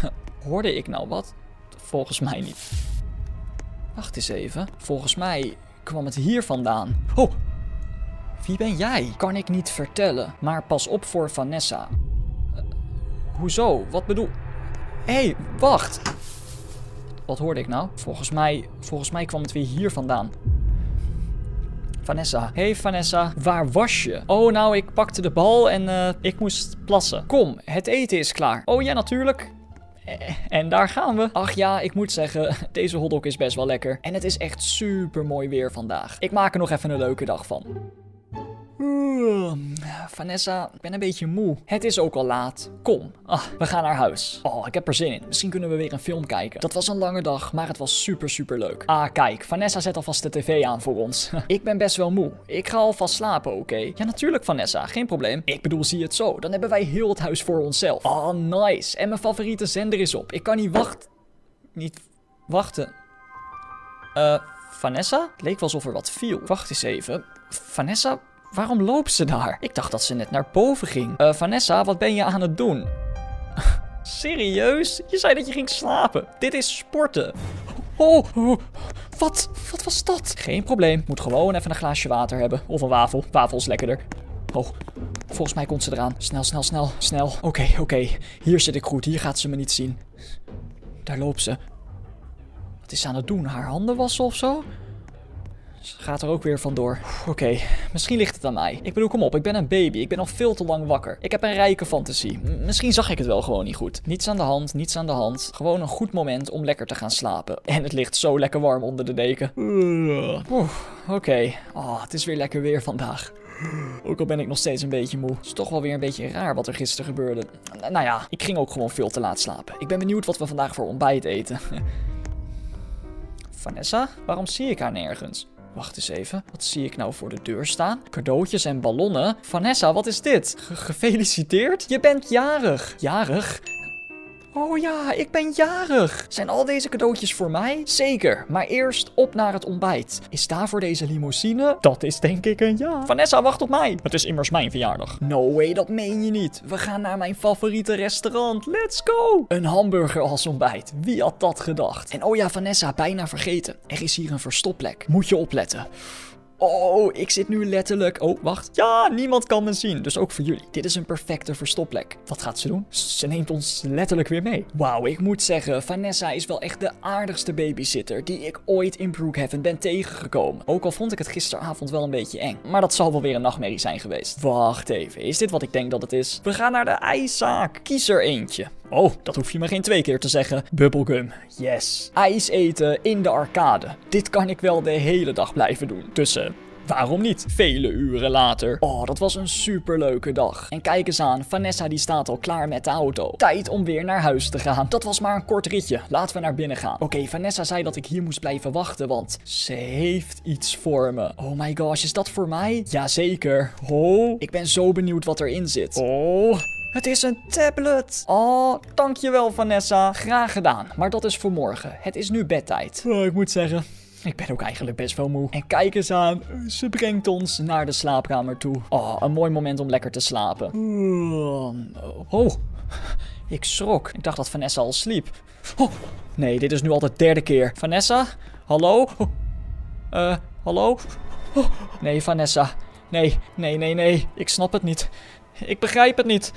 Hoorde ik nou wat? Volgens mij niet. Wacht eens even. Volgens mij kwam het hier vandaan. Oh, wie ben jij? Kan ik niet vertellen, maar pas op voor Vanessa. Uh, hoezo? Wat bedoel... Hé, hey, wacht. Wat hoorde ik nou? Volgens mij, volgens mij kwam het weer hier vandaan. Vanessa. Hey Vanessa, waar was je? Oh, nou, ik pakte de bal en uh, ik moest plassen. Kom, het eten is klaar. Oh ja, natuurlijk. En daar gaan we. Ach ja, ik moet zeggen, deze hotdog is best wel lekker. En het is echt super mooi weer vandaag. Ik maak er nog even een leuke dag van. Vanessa, ik ben een beetje moe. Het is ook al laat. Kom, ah, we gaan naar huis. Oh, ik heb er zin in. Misschien kunnen we weer een film kijken. Dat was een lange dag, maar het was super, super leuk. Ah, kijk, Vanessa zet alvast de tv aan voor ons. ik ben best wel moe. Ik ga alvast slapen, oké? Ja, natuurlijk, Vanessa. Geen probleem. Ik bedoel, zie het zo. Dan hebben wij heel het huis voor onszelf. Oh, nice. En mijn favoriete zender is op. Ik kan niet wachten. Niet wachten. Eh, Vanessa? Leek wel alsof er wat viel. Wacht eens even. Vanessa, Waarom loopt ze daar? Ik dacht dat ze net naar boven ging. Uh, Vanessa, wat ben je aan het doen? Serieus? Je zei dat je ging slapen. Dit is sporten. Oh, oh, wat? Wat was dat? Geen probleem. Moet gewoon even een glaasje water hebben. Of een wafel. Wafel is lekkerder. Oh, volgens mij komt ze eraan. Snel, snel, snel, snel. Oké, oké. Hier zit ik goed. Hier gaat ze me niet zien. Daar loopt ze. Wat is ze aan het doen? Haar handen wassen of zo? Ze gaat er ook weer vandoor. Oké, misschien ligt het aan mij. Ik bedoel, kom op, ik ben een baby. Ik ben nog veel te lang wakker. Ik heb een rijke fantasie. misschien zag ik het wel gewoon niet goed. Niets aan de hand, niets aan de hand. Gewoon een goed moment om lekker te gaan slapen. En het ligt zo lekker warm onder de deken. Oké, oh, het is weer lekker weer vandaag. Ook al ben ik nog steeds een beetje moe. Het is toch wel weer een beetje raar wat er gisteren gebeurde. nou ja, ik ging ook gewoon veel te laat slapen. Ik ben benieuwd wat we vandaag voor ontbijt eten. Vanessa? Waarom zie ik haar nergens? Wacht eens even. Wat zie ik nou voor de deur staan? Cadeautjes en ballonnen. Vanessa, wat is dit? Ge- gefeliciteerd? Je bent jarig. Jarig? Oh ja, ik ben jarig. Zijn al deze cadeautjes voor mij? Zeker, maar eerst op naar het ontbijt. Is daarvoor deze limousine? Dat is denk ik een ja. Vanessa, wacht op mij. Het is immers mijn verjaardag. No way, dat meen je niet. We gaan naar mijn favoriete restaurant. Let's go. Een hamburger als ontbijt. Wie had dat gedacht? En oh ja, Vanessa, bijna vergeten. Er is hier een verstopplek. Moet je opletten. Oh, ik zit nu letterlijk. Oh, wacht. Ja, niemand kan me zien. Dus ook voor jullie. Dit is een perfecte verstopplek. Wat gaat ze doen? Ze neemt ons letterlijk weer mee. Wauw, ik moet zeggen, Vanessa is wel echt de aardigste babysitter die ik ooit in Brookhaven ben tegengekomen. Ook al vond ik het gisteravond wel een beetje eng. Maar dat zal wel weer een nachtmerrie zijn geweest. Wacht even, is dit wat ik denk dat het is? We gaan naar de ijszaak. Kies er eentje. Oh, dat hoef je me geen twee keer te zeggen. Bubblegum, yes. Ijs eten in de arcade. Dit kan ik wel de hele dag blijven doen. Tussen Waarom niet? Vele uren later. Oh, dat was een superleuke dag. En kijk eens aan, Vanessa die staat al klaar met de auto. Tijd om weer naar huis te gaan. Dat was maar een kort ritje. Laten we naar binnen gaan. Oké, Vanessa zei dat ik hier moest blijven wachten, want ze heeft iets voor me. Oh my gosh, is dat voor mij? Jazeker. Oh, ik ben zo benieuwd wat erin zit. Oh. Het is een tablet. Oh, dankjewel Vanessa. Graag gedaan. Maar dat is voor morgen. Het is nu bedtijd. Oh, ik moet zeggen, ik ben ook eigenlijk best wel moe. En kijk eens aan, ze brengt ons naar de slaapkamer toe. Oh, een mooi moment om lekker te slapen. Oh, ik schrok. Ik dacht dat Vanessa al sliep. Oh, nee, dit is nu al de derde keer. Vanessa? Hallo? Oh, eh, hallo? Oh, nee, Vanessa. Nee, nee, nee, nee. Ik snap het niet. Ik begrijp het niet.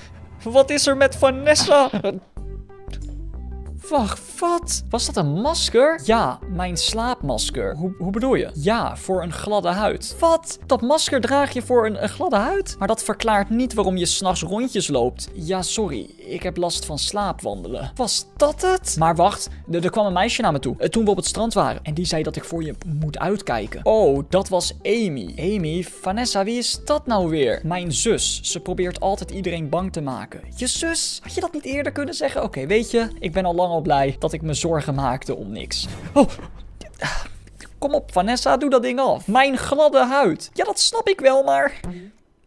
Wat is er met Vanessa? Wacht, wat? Was dat een masker? Ja, mijn slaapmasker. Hoe, hoe bedoel je? Ja, voor een gladde huid. Wat? Dat masker draag je voor een, een gladde huid? Maar dat verklaart niet waarom je s'nachts rondjes loopt. Ja, sorry. Ik heb last van slaapwandelen. Was dat het? Maar wacht, er, er kwam een meisje naar me toe. eh, Toen we op het strand waren. En die zei dat ik voor je moet uitkijken. Oh, dat was Amy. Amy? Vanessa, wie is dat nou weer? Mijn zus. Ze probeert altijd iedereen bang te maken. Je zus? Had je dat niet eerder kunnen zeggen? Oké, weet je, ik ben al lang al blij dat ik me zorgen maakte om niks. Oh, Kom op, Vanessa, doe dat ding af. Mijn gladde huid. Ja, dat snap ik wel, maar.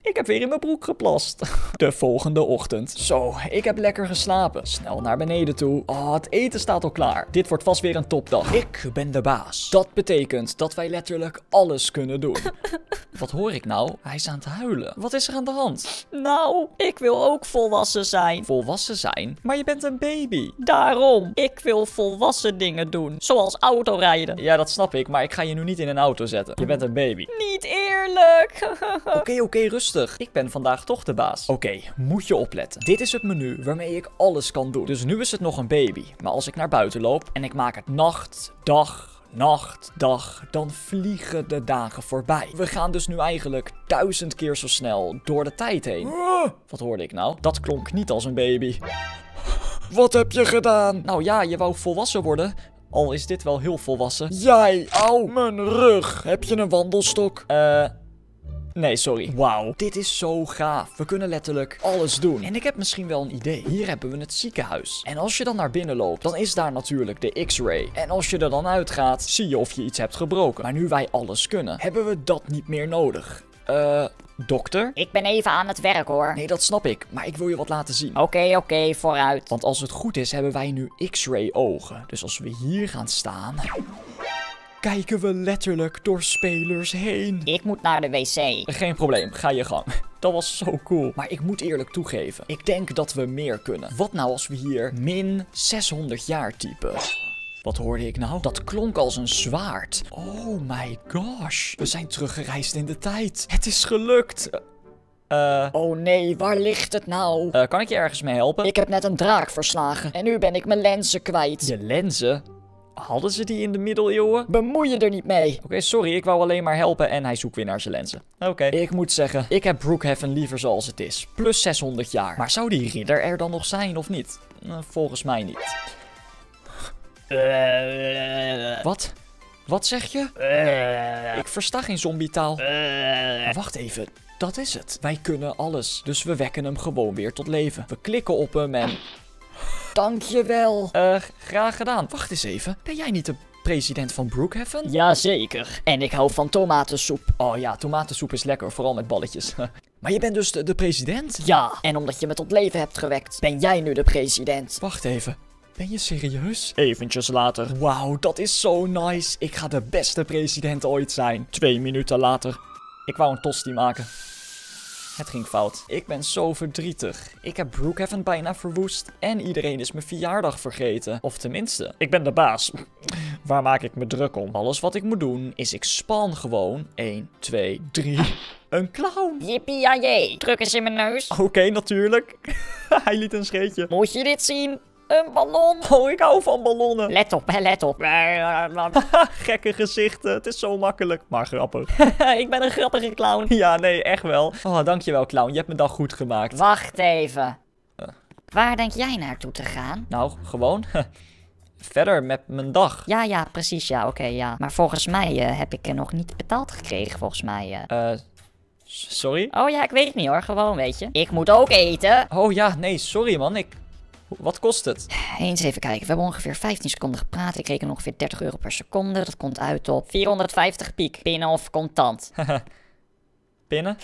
Ik heb weer in mijn broek geplast. De volgende ochtend. Zo, ik heb lekker geslapen. Snel naar beneden toe. Oh, het eten staat al klaar. Dit wordt vast weer een topdag. Ik ben de baas. Dat betekent dat wij letterlijk alles kunnen doen. Wat hoor ik nou? Hij is aan het huilen. Wat is er aan de hand? Nou, ik wil ook volwassen zijn. Volwassen zijn? Maar je bent een baby. Daarom, ik wil volwassen dingen doen. Zoals autorijden. Ja, dat snap ik, maar ik ga je nu niet in een auto zetten. Je bent een baby. Niet eerlijk. Oké, oké, rustig. Ik ben vandaag toch de baas. Oké, moet je opletten. Dit is het menu waarmee ik alles kan doen. Dus nu is het nog een baby. Maar als ik naar buiten loop en ik maak het nacht, dag, nacht, dag, dan vliegen de dagen voorbij. We gaan dus nu eigenlijk duizend keer zo snel door de tijd heen. Wat hoorde ik nou? Dat klonk niet als een baby. Wat heb je gedaan? Nou ja, je wou volwassen worden. Al is dit wel heel volwassen. Jij, au, mijn rug. Heb je een wandelstok? Eh... Nee, sorry. Wauw. Dit is zo gaaf. We kunnen letterlijk alles doen. En ik heb misschien wel een idee. Hier hebben we het ziekenhuis. En als je dan naar binnen loopt, dan is daar natuurlijk de X-ray. En als je er dan uitgaat, zie je of je iets hebt gebroken. Maar nu wij alles kunnen, hebben we dat niet meer nodig. Eh, dokter? Ik ben even aan het werk hoor. Nee, dat snap ik. Maar ik wil je wat laten zien. Oké, oké, vooruit. Want als het goed is, hebben wij nu X-ray ogen. Dus als we hier gaan staan, kijken we letterlijk door spelers heen. Ik moet naar de wc. Geen probleem, ga je gang. Dat was zo cool. Maar ik moet eerlijk toegeven, ik denk dat we meer kunnen. Wat nou als we hier min 600 jaar typen? Wat hoorde ik nou? Dat klonk als een zwaard. Oh my gosh. We zijn teruggereisd in de tijd. Het is gelukt. Eh, Oh nee, waar ligt het nou? eh, kan ik je ergens mee helpen? Ik heb net een draak verslagen. En nu ben ik mijn lenzen kwijt. Je lenzen? Hadden ze die in de middeleeuwen? Bemoei je er niet mee. Oké, sorry, ik wou alleen maar helpen en hij zoekt weer naar zijn lenzen. Oké. Ik moet zeggen, ik heb Brookhaven liever zoals het is. Plus 600 jaar. Maar zou die ridder er dan nog zijn of niet? Eh, volgens mij niet. Wat? Wat zeg je? Ik versta geen zombietaal. Maar wacht even. Dat is het. Wij kunnen alles. Dus we wekken hem gewoon weer tot leven. We klikken op hem en... Dankjewel. Eh, graag gedaan. Wacht eens even. Ben jij niet de president van Brookhaven? Jazeker. En ik hou van tomatensoep. Oh ja, tomatensoep is lekker, vooral met balletjes. maar je bent dus de, de president? Ja, en omdat je me tot leven hebt gewekt, ben jij nu de president. Wacht even. Ben je serieus? Eventjes later. Wauw, dat is zo nice. Ik ga de beste president ooit zijn. Twee minuten later. Ik wou een tosti maken. Het ging fout. Ik ben zo verdrietig. Ik heb Brookhaven bijna verwoest. En iedereen is mijn verjaardag vergeten. Of tenminste, ik ben de baas. Waar maak ik me druk om? Alles wat ik moet doen is ik span gewoon 1, 2, 3. Een clown. Yippie druk eens in mijn neus. Oké, natuurlijk. Hij liet een scheetje. Moet je dit zien? Een ballon. Oh, ik hou van ballonnen. Let op, hè, let op. Gekke gezichten. Het is zo makkelijk, maar grappig. ik ben een grappige clown. Ja, nee, echt wel. Oh, dankjewel, clown. Je hebt mijn dag goed gemaakt. Wacht even. Waar denk jij naartoe te gaan? Nou, gewoon. Verder met mijn dag. Ja, ja, precies, ja, oké, ja. Maar volgens mij eh, heb ik er nog niet betaald gekregen, volgens mij. eh. Eh, sorry? Oh ja, ik weet het niet hoor, gewoon, weet je. Ik moet ook eten. Oh ja, nee, sorry man. Ik... Wat kost het? Eens even kijken, we hebben ongeveer 15 seconden gepraat. Ik reken ongeveer 30 euro per seconde. Dat komt uit op 450 piek. Pinnen of contant. Pinnen?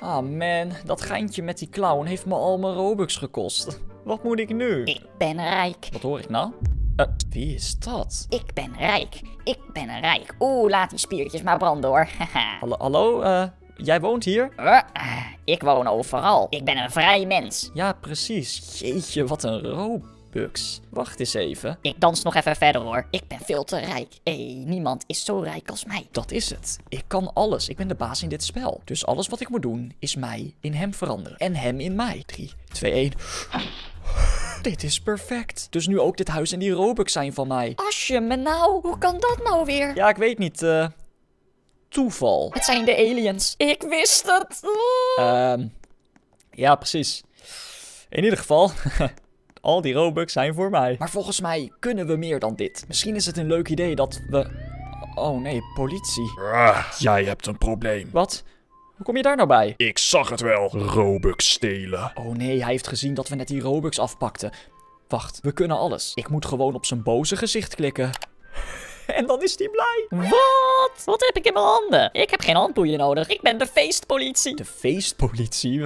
Ah man, dat geintje met die clown heeft me al mijn Robux gekost. Wat moet ik nu? Ik ben rijk. Wat hoor ik nou? Eh, wie is dat? Ik ben rijk. Ik ben rijk. Oeh, laat die spiertjes maar branden hoor. Hallo, hallo? eh, jij woont hier? Eh, ik woon overal. Ik ben een vrij mens. Ja, precies. Jeetje, wat een Robux. Wacht eens even. Ik dans nog even verder hoor. Ik ben veel te rijk. Hé, niemand is zo rijk als mij. Dat is het. Ik kan alles. Ik ben de baas in dit spel. Dus alles wat ik moet doen, is mij in hem veranderen. En hem in mij. 3, 2, 1. Dit is perfect. Dus nu ook dit huis en die Robux zijn van mij. Als je me nou, hoe kan dat nou weer? Ja, ik weet niet. eh toeval. Het zijn de aliens. Ik wist het. Ehm ja, precies. In ieder geval, al die Robux zijn voor mij. Maar volgens mij kunnen we meer dan dit. Misschien is het een leuk idee dat we... Oh nee, politie. Ah, jij hebt een probleem. Wat? Hoe kom je daar nou bij? Ik zag het wel. Robux stelen. Oh nee, hij heeft gezien dat we net die Robux afpakten. Wacht, we kunnen alles. Ik moet gewoon op zijn boze gezicht klikken. En dan is hij blij. Wat? Wat heb ik in mijn handen? Ik heb geen handboeien nodig. Ik ben de feestpolitie. De feestpolitie?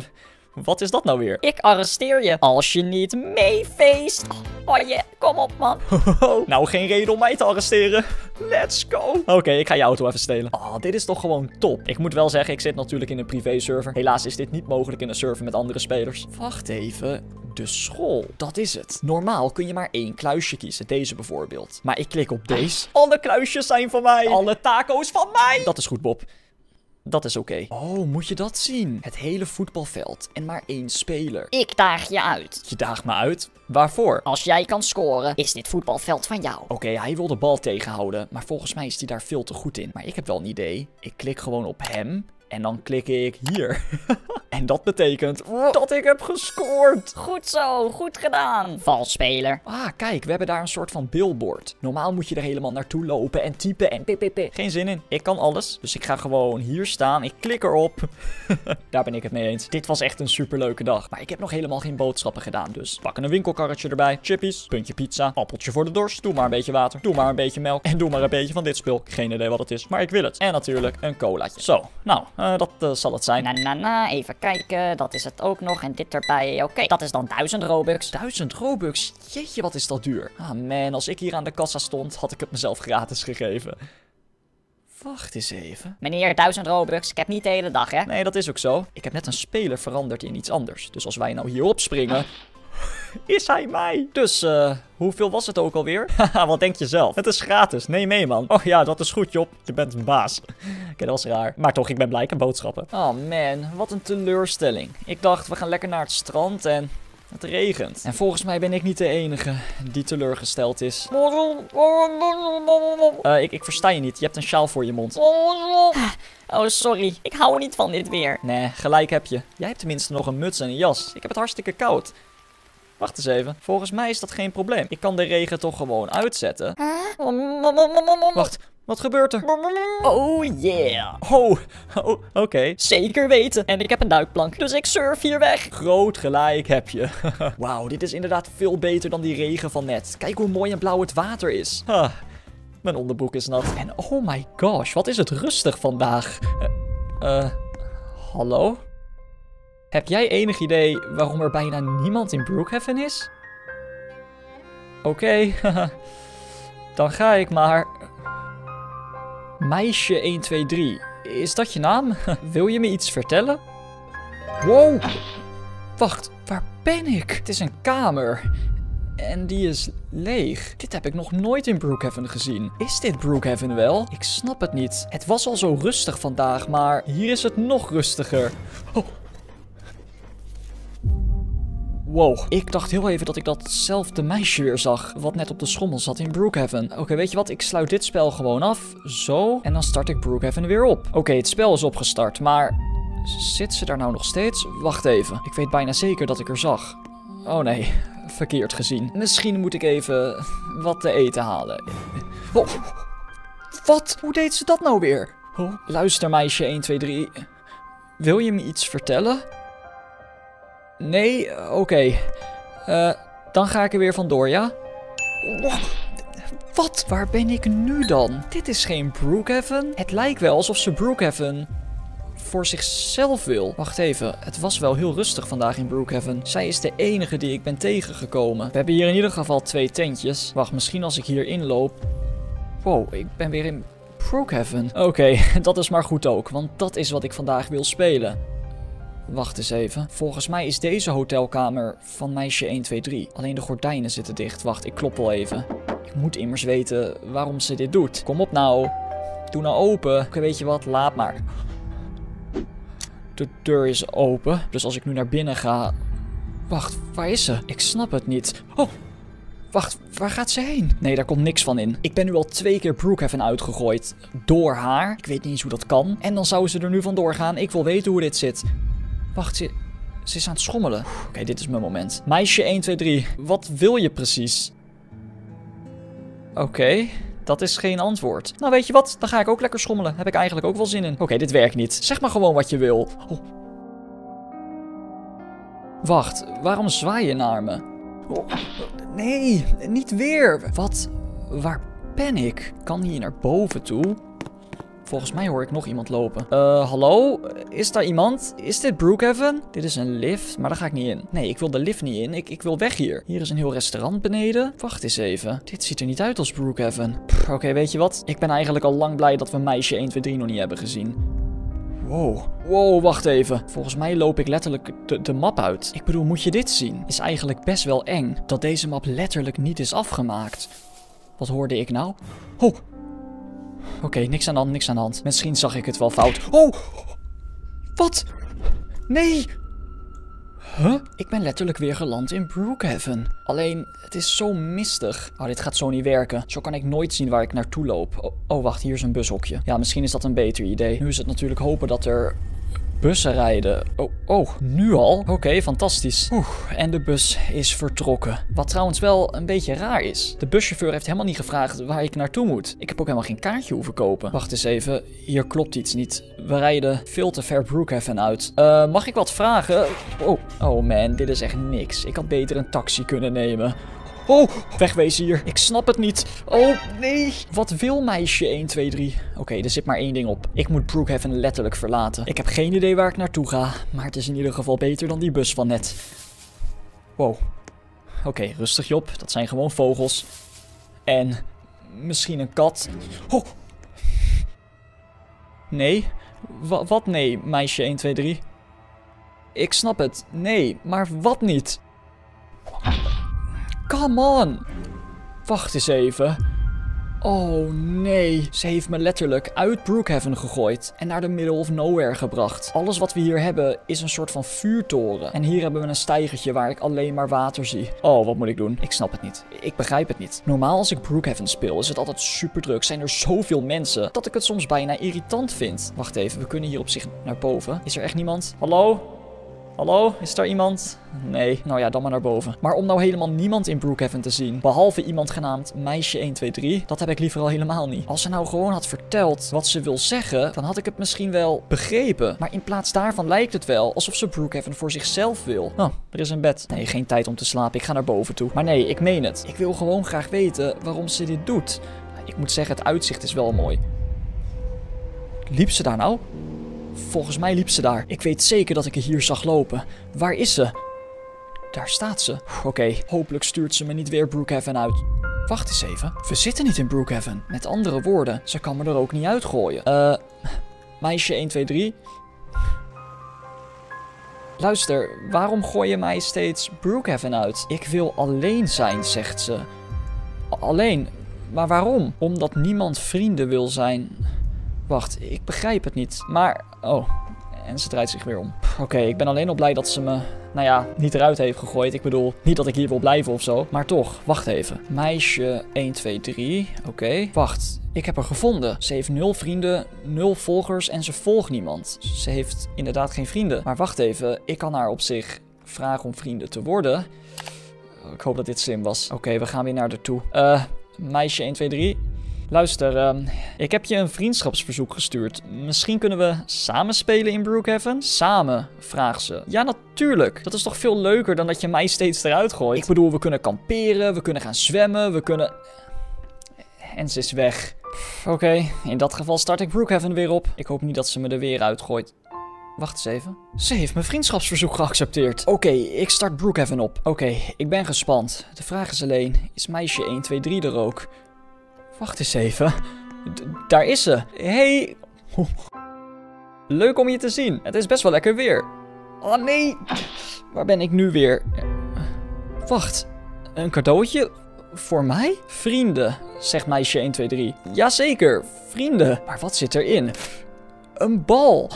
Wat is dat nou weer? Ik arresteer je als je niet meefeest. Oh je, kom op man. nou, geen reden om mij te arresteren. Let's go. Oké, ik ga je auto even stelen. Oh, dit is toch gewoon top. Ik moet wel zeggen, ik zit natuurlijk in een privé-server. Helaas is dit niet mogelijk in een server met andere spelers. Wacht even. De school, dat is het. Normaal kun je maar één kluisje kiezen, deze bijvoorbeeld. Maar ik klik op deze. Alle kluisjes zijn van mij. Alle taco's van mij. Dat is goed, Bob. Dat is oké. Oh, moet je dat zien? Het hele voetbalveld en maar één speler. Ik daag je uit. Je daagt me uit. Waarvoor? Als jij kan scoren, is dit voetbalveld van jou. Oké, hij wil de bal tegenhouden, maar volgens mij is hij daar veel te goed in. Maar ik heb wel een idee. Ik klik gewoon op hem en dan klik ik hier. en dat betekent dat ik heb gescoord. Goed zo, goed gedaan. Valspeler. Ah, kijk, we hebben daar een soort van billboard. Normaal moet je er helemaal naartoe lopen en typen en ppp. Geen zin in. Ik kan alles. Dus ik ga gewoon hier staan. Ik klik erop. daar ben ik het mee eens. Dit was echt een superleuke dag. Maar ik heb nog helemaal geen boodschappen gedaan. Dus pakken een winkelkarretje erbij. Chippies, puntje pizza, appeltje voor de dorst. Doe maar een beetje water. Doe maar een beetje melk. En doe maar een beetje van dit spul. Geen idee wat het is, maar ik wil het. En natuurlijk een colaatje. Zo, nou, eh, dat eh, zal het zijn. Na na na, even kijken. Dat is het ook nog. En dit erbij. Oké, dat is dan 1000 Robux. 1000 Robux? Jeetje, wat is dat duur. Ah man, als ik hier aan de kassa stond, had ik het mezelf gratis gegeven. Wacht eens even. Meneer, 1000 Robux. Ik heb niet de hele dag, hè? Nee, dat is ook zo. Ik heb net een speler veranderd in iets anders. Dus als wij nou hierop springen... Is hij mij? Dus, eh, hoeveel was het ook alweer? Haha, wat denk je zelf? Het is gratis. Nee, mee, man. Oh ja, dat is goed, Job. Je bent een baas. Oké, dat was raar. Maar toch, ik ben blij. Ik heb boodschappen. Oh man, wat een teleurstelling. Ik dacht, we gaan lekker naar het strand en... Het regent. En volgens mij ben ik niet de enige die teleurgesteld is. Eh, ik, ik versta je niet. Je hebt een sjaal voor je mond. Oh, sorry. Ik hou niet van dit weer. Nee, gelijk heb je. Jij hebt tenminste nog een muts en een jas. Ik heb het hartstikke koud. Wacht eens even. Volgens mij is dat geen probleem. Ik kan de regen toch gewoon uitzetten. Wacht, wat gebeurt er? Oh yeah. Oh, oh oké. Zeker weten. En ik heb een duikplank. Dus ik surf hier weg. Groot gelijk heb je. Wauw, dit is inderdaad veel beter dan die regen van net. Kijk hoe mooi en blauw het water is. Ah, Mijn onderbroek is nat. En oh my gosh, wat is het rustig vandaag. Eh, eh, hallo? Heb jij enig idee waarom er bijna niemand in Brookhaven is? Oké, dan ga ik maar. Meisje 123, is dat je naam? Wil je me iets vertellen? Wow! Wacht, waar ben ik? Het is een kamer. En die is leeg. Dit heb ik nog nooit in Brookhaven gezien. Is dit Brookhaven wel? Ik snap het niet. Het was al zo rustig vandaag, maar hier is het nog rustiger. Oh. Wow, ik dacht heel even dat ik datzelfde meisje weer zag, wat net op de schommel zat in Brookhaven. Oké, weet je wat, ik sluit dit spel gewoon af, zo, en dan start ik Brookhaven weer op. Oké, het spel is opgestart, maar zit ze daar nou nog steeds? Wacht even, ik weet bijna zeker dat ik er zag. Oh nee, verkeerd gezien. Misschien moet ik even wat te eten halen. Oh, wat? Hoe deed ze dat nou weer? Oh, luister meisje 1, 2, 3. Wil je me iets vertellen? Nee, oké. Eh, dan ga ik er weer vandoor, ja? Wat? Waar ben ik nu dan? Dit is geen Brookhaven. Het lijkt wel alsof ze Brookhaven voor zichzelf wil. Wacht even, het was wel heel rustig vandaag in Brookhaven. Zij is de enige die ik ben tegengekomen. We hebben hier in ieder geval twee tentjes. Wacht, misschien als ik hier inloop... Wow, ik ben weer in Brookhaven. Oké, dat is maar goed ook, want dat is wat ik vandaag wil spelen. Wacht eens even. Volgens mij is deze hotelkamer van meisje 123. Alleen de gordijnen zitten dicht. Wacht, ik klop wel even. Ik moet immers weten waarom ze dit doet. Kom op nou. Doe nou open. Oké, weet je wat? Laat maar. De deur is open. Dus als ik nu naar binnen ga... Wacht, waar is ze? Ik snap het niet. Oh, Wacht, waar gaat ze heen? Nee, daar komt niks van in. Ik ben nu al twee keer Brookhaven uitgegooid. Door haar. Ik weet niet eens hoe dat kan. En dan zou ze er nu vandoor gaan. Ik wil weten hoe dit zit. Wacht, ze, ze is aan het schommelen. Oké, dit is mijn moment. Meisje 1, 2, 3. Wat wil je precies? Oké, dat is geen antwoord. Nou, weet je wat? Dan ga ik ook lekker schommelen. Heb ik eigenlijk ook wel zin in. Oké, dit werkt niet. Zeg maar gewoon wat je wil. Oh. Wacht, waarom zwaai je naar me? Oh, nee, niet weer. Wat? Waar ben ik? Kan hier naar boven toe? Volgens mij hoor ik nog iemand lopen. Eh, hallo? Is daar iemand? Is dit Brookhaven? Dit is een lift, maar daar ga ik niet in. Nee, ik wil de lift niet in. Ik, ik wil weg hier. Hier is een heel restaurant beneden. Wacht eens even. Dit ziet er niet uit als Brookhaven. Oké, weet je wat? Ik ben eigenlijk al lang blij dat we meisje 1, 2, 3 nog niet hebben gezien. Wow. Wow, wacht even. Volgens mij loop ik letterlijk de, de map uit. Ik bedoel, moet je dit zien? Is eigenlijk best wel eng dat deze map letterlijk niet is afgemaakt. Wat hoorde ik nou? Oh. Oké, niks aan de hand, niks aan de hand. Misschien zag ik het wel fout. Oh. Wat? Nee. Huh? Ik ben letterlijk weer geland in Brookhaven. Alleen, het is zo mistig. Oh, dit gaat zo niet werken. Zo kan ik nooit zien waar ik naartoe loop. Oh, oh, wacht, hier is een bushokje. Ja, misschien is dat een beter idee. Nu is het natuurlijk hopen dat er bussen rijden. Oh, oh nu al? Oké, fantastisch. Oeh, en de bus is vertrokken. Wat trouwens wel een beetje raar is. De buschauffeur heeft helemaal niet gevraagd waar ik naartoe moet. Ik heb ook helemaal geen kaartje hoeven kopen. Wacht eens even, hier klopt iets niet. We rijden veel te ver Brookhaven uit. Uh, mag ik wat vragen? Oh, oh man, dit is echt niks. Ik had beter een taxi kunnen nemen. Oh, wegwezen hier. Ik snap het niet. Oh, nee. Wat wil meisje 1, 2, 3? Oké, er zit maar één ding op. Ik moet Brookhaven letterlijk verlaten. Ik heb geen idee waar ik naartoe ga. Maar het is in ieder geval beter dan die bus van net. Wow. Oké, rustig Job. Dat zijn gewoon vogels. En misschien een kat. Oh. Nee. Wat nee, meisje 1, 2, 3? Ik snap het. Nee, maar wat niet? Come on. Wacht eens even. Oh nee, ze heeft me letterlijk uit Brookhaven gegooid en naar de middle of nowhere gebracht. Alles wat we hier hebben is een soort van vuurtoren. En hier hebben we een steigertje waar ik alleen maar water zie. Oh, wat moet ik doen? Ik snap het niet. Ik begrijp het niet. Normaal als ik Brookhaven speel is het altijd super druk. Zijn er zoveel mensen dat ik het soms bijna irritant vind. Wacht even, we kunnen hier op zich naar boven. Is er echt niemand? Hallo? Hallo, is daar iemand? Nee, nou ja, dan maar naar boven. Maar om nou helemaal niemand in Brookhaven te zien, behalve iemand genaamd Meisje123, dat heb ik liever al helemaal niet. Als ze nou gewoon had verteld wat ze wil zeggen, dan had ik het misschien wel begrepen. Maar in plaats daarvan lijkt het wel alsof ze Brookhaven voor zichzelf wil. Oh, er is een bed. Nee, geen tijd om te slapen. Ik ga naar boven toe. Maar nee, ik meen het. Ik wil gewoon graag weten waarom ze dit doet. Ik moet zeggen, het uitzicht is wel mooi. Liep ze daar nou? Volgens mij liep ze daar. Ik weet zeker dat ik haar hier zag lopen. Waar is ze? Daar staat ze. Oké, hopelijk stuurt ze me niet weer Brookhaven uit. Wacht eens even. We zitten niet in Brookhaven. Met andere woorden, ze kan me er ook niet uitgooien. Eh, meisje 1, 2, 3. Luister, waarom gooi je mij steeds Brookhaven uit? Ik wil alleen zijn, zegt ze. Alleen? Maar waarom? Omdat niemand vrienden wil zijn. Wacht, ik begrijp het niet. Maar, oh, en ze draait zich weer om. Oké, ik ben alleen al blij dat ze me, nou ja, niet eruit heeft gegooid. Ik bedoel, niet dat ik hier wil blijven of zo. Maar toch, wacht even. Meisje 1, 2, 3. Oké, wacht. Ik heb haar gevonden. Ze heeft nul vrienden, nul volgers en ze volgt niemand. Ze heeft inderdaad geen vrienden. Maar wacht even, ik kan haar op zich vragen om vrienden te worden. Ik hoop dat dit slim was. Oké, we gaan weer naar haar toe. Eh, meisje 1, 2, 3. Luister, ehm, ik heb je een vriendschapsverzoek gestuurd. Misschien kunnen we samen spelen in Brookhaven? Samen, vraagt ze. Ja, natuurlijk. Dat is toch veel leuker dan dat je mij steeds eruit gooit? Ik bedoel, we kunnen kamperen, we kunnen gaan zwemmen, we kunnen... En ze is weg. Oké, in dat geval start ik Brookhaven weer op. Ik hoop niet dat ze me er weer uitgooit. Wacht eens even. Ze heeft mijn vriendschapsverzoek geaccepteerd. Oké, ik start Brookhaven op. Oké, ik ben gespand. De vraag is alleen, is meisje 1, 2, 3 er ook? Wacht eens even. Daar is ze. Hey. Leuk om je te zien. Het is best wel lekker weer. Oh nee. Waar ben ik nu weer? Wacht. Een cadeautje? Voor mij? Vrienden, zegt meisje 1, 2, 3. Jazeker, vrienden. Maar wat zit erin? Een bal.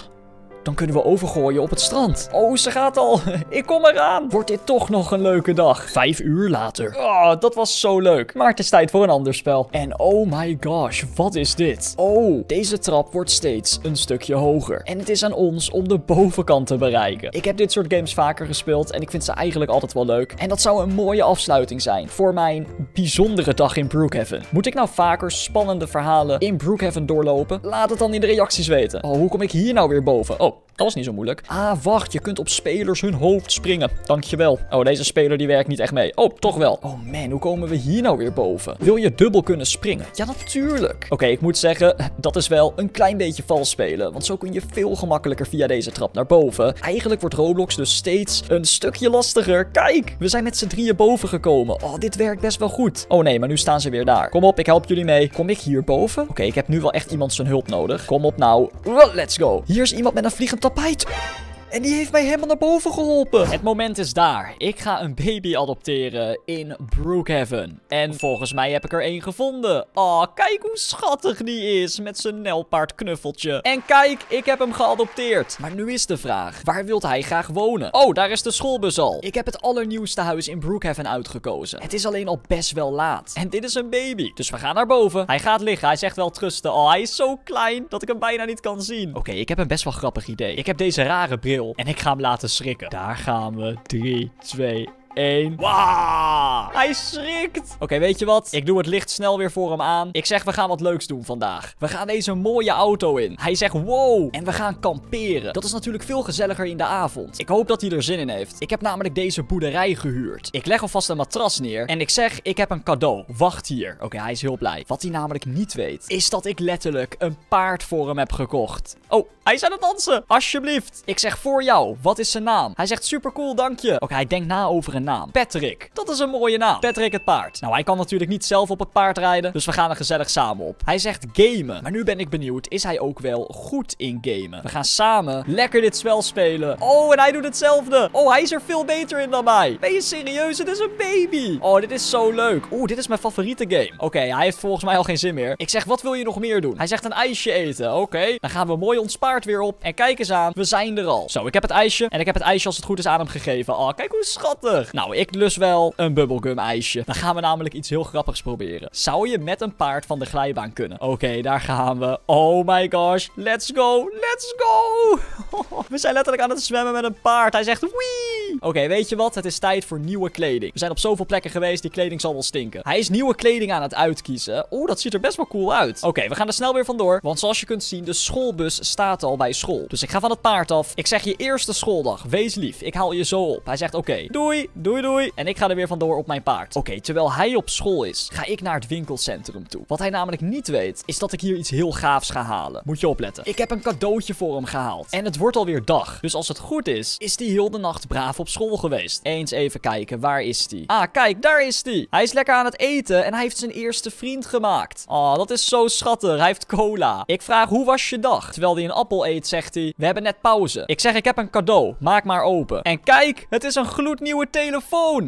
Dan kunnen we overgooien op het strand. Oh, ze gaat al. Ik kom eraan. Wordt dit toch nog een leuke dag? Vijf uur later. Oh, dat was zo leuk. Maar het is tijd voor een ander spel. En oh my gosh, wat is dit? Oh, deze trap wordt steeds een stukje hoger. En het is aan ons om de bovenkant te bereiken. Ik heb dit soort games vaker gespeeld en ik vind ze eigenlijk altijd wel leuk. En dat zou een mooie afsluiting zijn voor mijn bijzondere dag in Brookhaven. Moet ik nou vaker spannende verhalen in Brookhaven doorlopen? Laat het dan in de reacties weten. Oh, hoe kom ik hier nou weer boven? Oh, people dat was niet zo moeilijk. Ah, wacht, je kunt op spelers hun hoofd springen. Dankjewel. Oh, deze speler die werkt niet echt mee. Oh, toch wel. Oh man, hoe komen we hier nou weer boven? Wil je dubbel kunnen springen? Ja, natuurlijk. Oké, ik moet zeggen, dat is wel een klein beetje vals spelen. Want zo kun je veel gemakkelijker via deze trap naar boven. Eigenlijk wordt Roblox dus steeds een stukje lastiger. Kijk, we zijn met z'n drieën boven gekomen. Oh, dit werkt best wel goed. Oh nee, maar nu staan ze weer daar. Kom op, ik help jullie mee. Kom ik hier boven? Oké, ik heb nu wel echt iemand zijn hulp nodig. Kom op nou. Let's go. Hier is iemand met een vliegend top 8 En die heeft mij helemaal naar boven geholpen. Het moment is daar. Ik ga een baby adopteren in Brookhaven. En volgens mij heb ik er één gevonden. Oh, kijk hoe schattig die is met zijn nelpaard knuffeltje. En kijk, ik heb hem geadopteerd. Maar nu is de vraag, waar wilt hij graag wonen? Oh, daar is de schoolbus al. Ik heb het allernieuwste huis in Brookhaven uitgekozen. Het is alleen al best wel laat. En dit is een baby. Dus we gaan naar boven. Hij gaat liggen. Hij zegt wel trusten. Oh, hij is zo klein dat ik hem bijna niet kan zien. Oké, ik heb een best wel grappig idee. Ik heb deze rare bril. En ik ga hem laten schrikken. Daar gaan we. 3, 2, 1. Wauw! Hij schrikt! Oké, weet je wat? Ik doe het licht snel weer voor hem aan. Ik zeg, we gaan wat leuks doen vandaag. We gaan deze mooie auto in. Hij zegt, wow! En we gaan kamperen. Dat is natuurlijk veel gezelliger in de avond. Ik hoop dat hij er zin in heeft. Ik heb namelijk deze boerderij gehuurd. Ik leg alvast een matras neer. En ik zeg, ik heb een cadeau. Wacht hier. Oké, hij is heel blij. Wat hij namelijk niet weet, is dat ik letterlijk een paard voor hem heb gekocht. Oh, hij is aan het dansen. Alsjeblieft. Ik zeg voor jou. Wat is zijn naam? Hij zegt super cool, dank je. Oké, hij denkt na over een naam. Patrick. Dat is een mooie naam. Patrick het paard. Nou, hij kan natuurlijk niet zelf op het paard rijden. Dus we gaan er gezellig samen op. Hij zegt gamen. Maar nu ben ik benieuwd. Is hij ook wel goed in gamen? We gaan samen lekker dit spel spelen. Oh, en hij doet hetzelfde. Oh, hij is er veel beter in dan mij. Ben je serieus? Het is een baby. Oh, dit is zo leuk. Oeh, dit is mijn favoriete game. Oké, hij heeft volgens mij al geen zin meer. Ik zeg, wat wil je nog meer doen? Hij zegt een ijsje eten. Oké, dan gaan we mooi ons paard weer op. En kijk eens aan, we zijn er al. Zo, ik heb het ijsje. En ik heb het ijsje als het goed is aan hem gegeven. Oh, kijk hoe schattig. Nou, ik lus wel een bubblegum ijsje. Dan gaan we namelijk iets heel grappigs proberen. Zou je met een paard van de glijbaan kunnen? Oké, daar gaan we. Oh my gosh. Let's go. Let's go. We zijn letterlijk aan het zwemmen met een paard. Hij zegt wee. Oké, weet je wat? Het is tijd voor nieuwe kleding. We zijn op zoveel plekken geweest, die kleding zal wel stinken. Hij is nieuwe kleding aan het uitkiezen. Oeh, dat ziet er best wel cool uit. Oké, we gaan er snel weer vandoor. Want zoals je kunt zien, de schoolbus staat al bij school. Dus ik ga van het paard af. Ik zeg je eerste schooldag. Wees lief. Ik haal je zo op. Hij zegt oké. doei, doei, doei. En ik ga er weer vandoor op mijn paard. Oké, terwijl hij op school is, ga ik naar het winkelcentrum toe. Wat hij namelijk niet weet, is dat ik hier iets heel gaafs ga halen. Moet je opletten. Ik heb een cadeautje voor hem gehaald. En het wordt alweer dag. Dus als het goed is, is hij heel de nacht braaf op school geweest. Eens even kijken, waar is hij? Ah, kijk, daar is hij. Hij is lekker aan het eten en hij heeft zijn eerste vriend gemaakt. Oh, dat is zo schattig. Hij heeft cola. Ik vraag, hoe was je dag? Terwijl hij een appel eet, zegt hij, we hebben net pauze. Ik zeg, ik heb een cadeau. Maak maar open. En kijk, het is een gloednieuwe telefoon.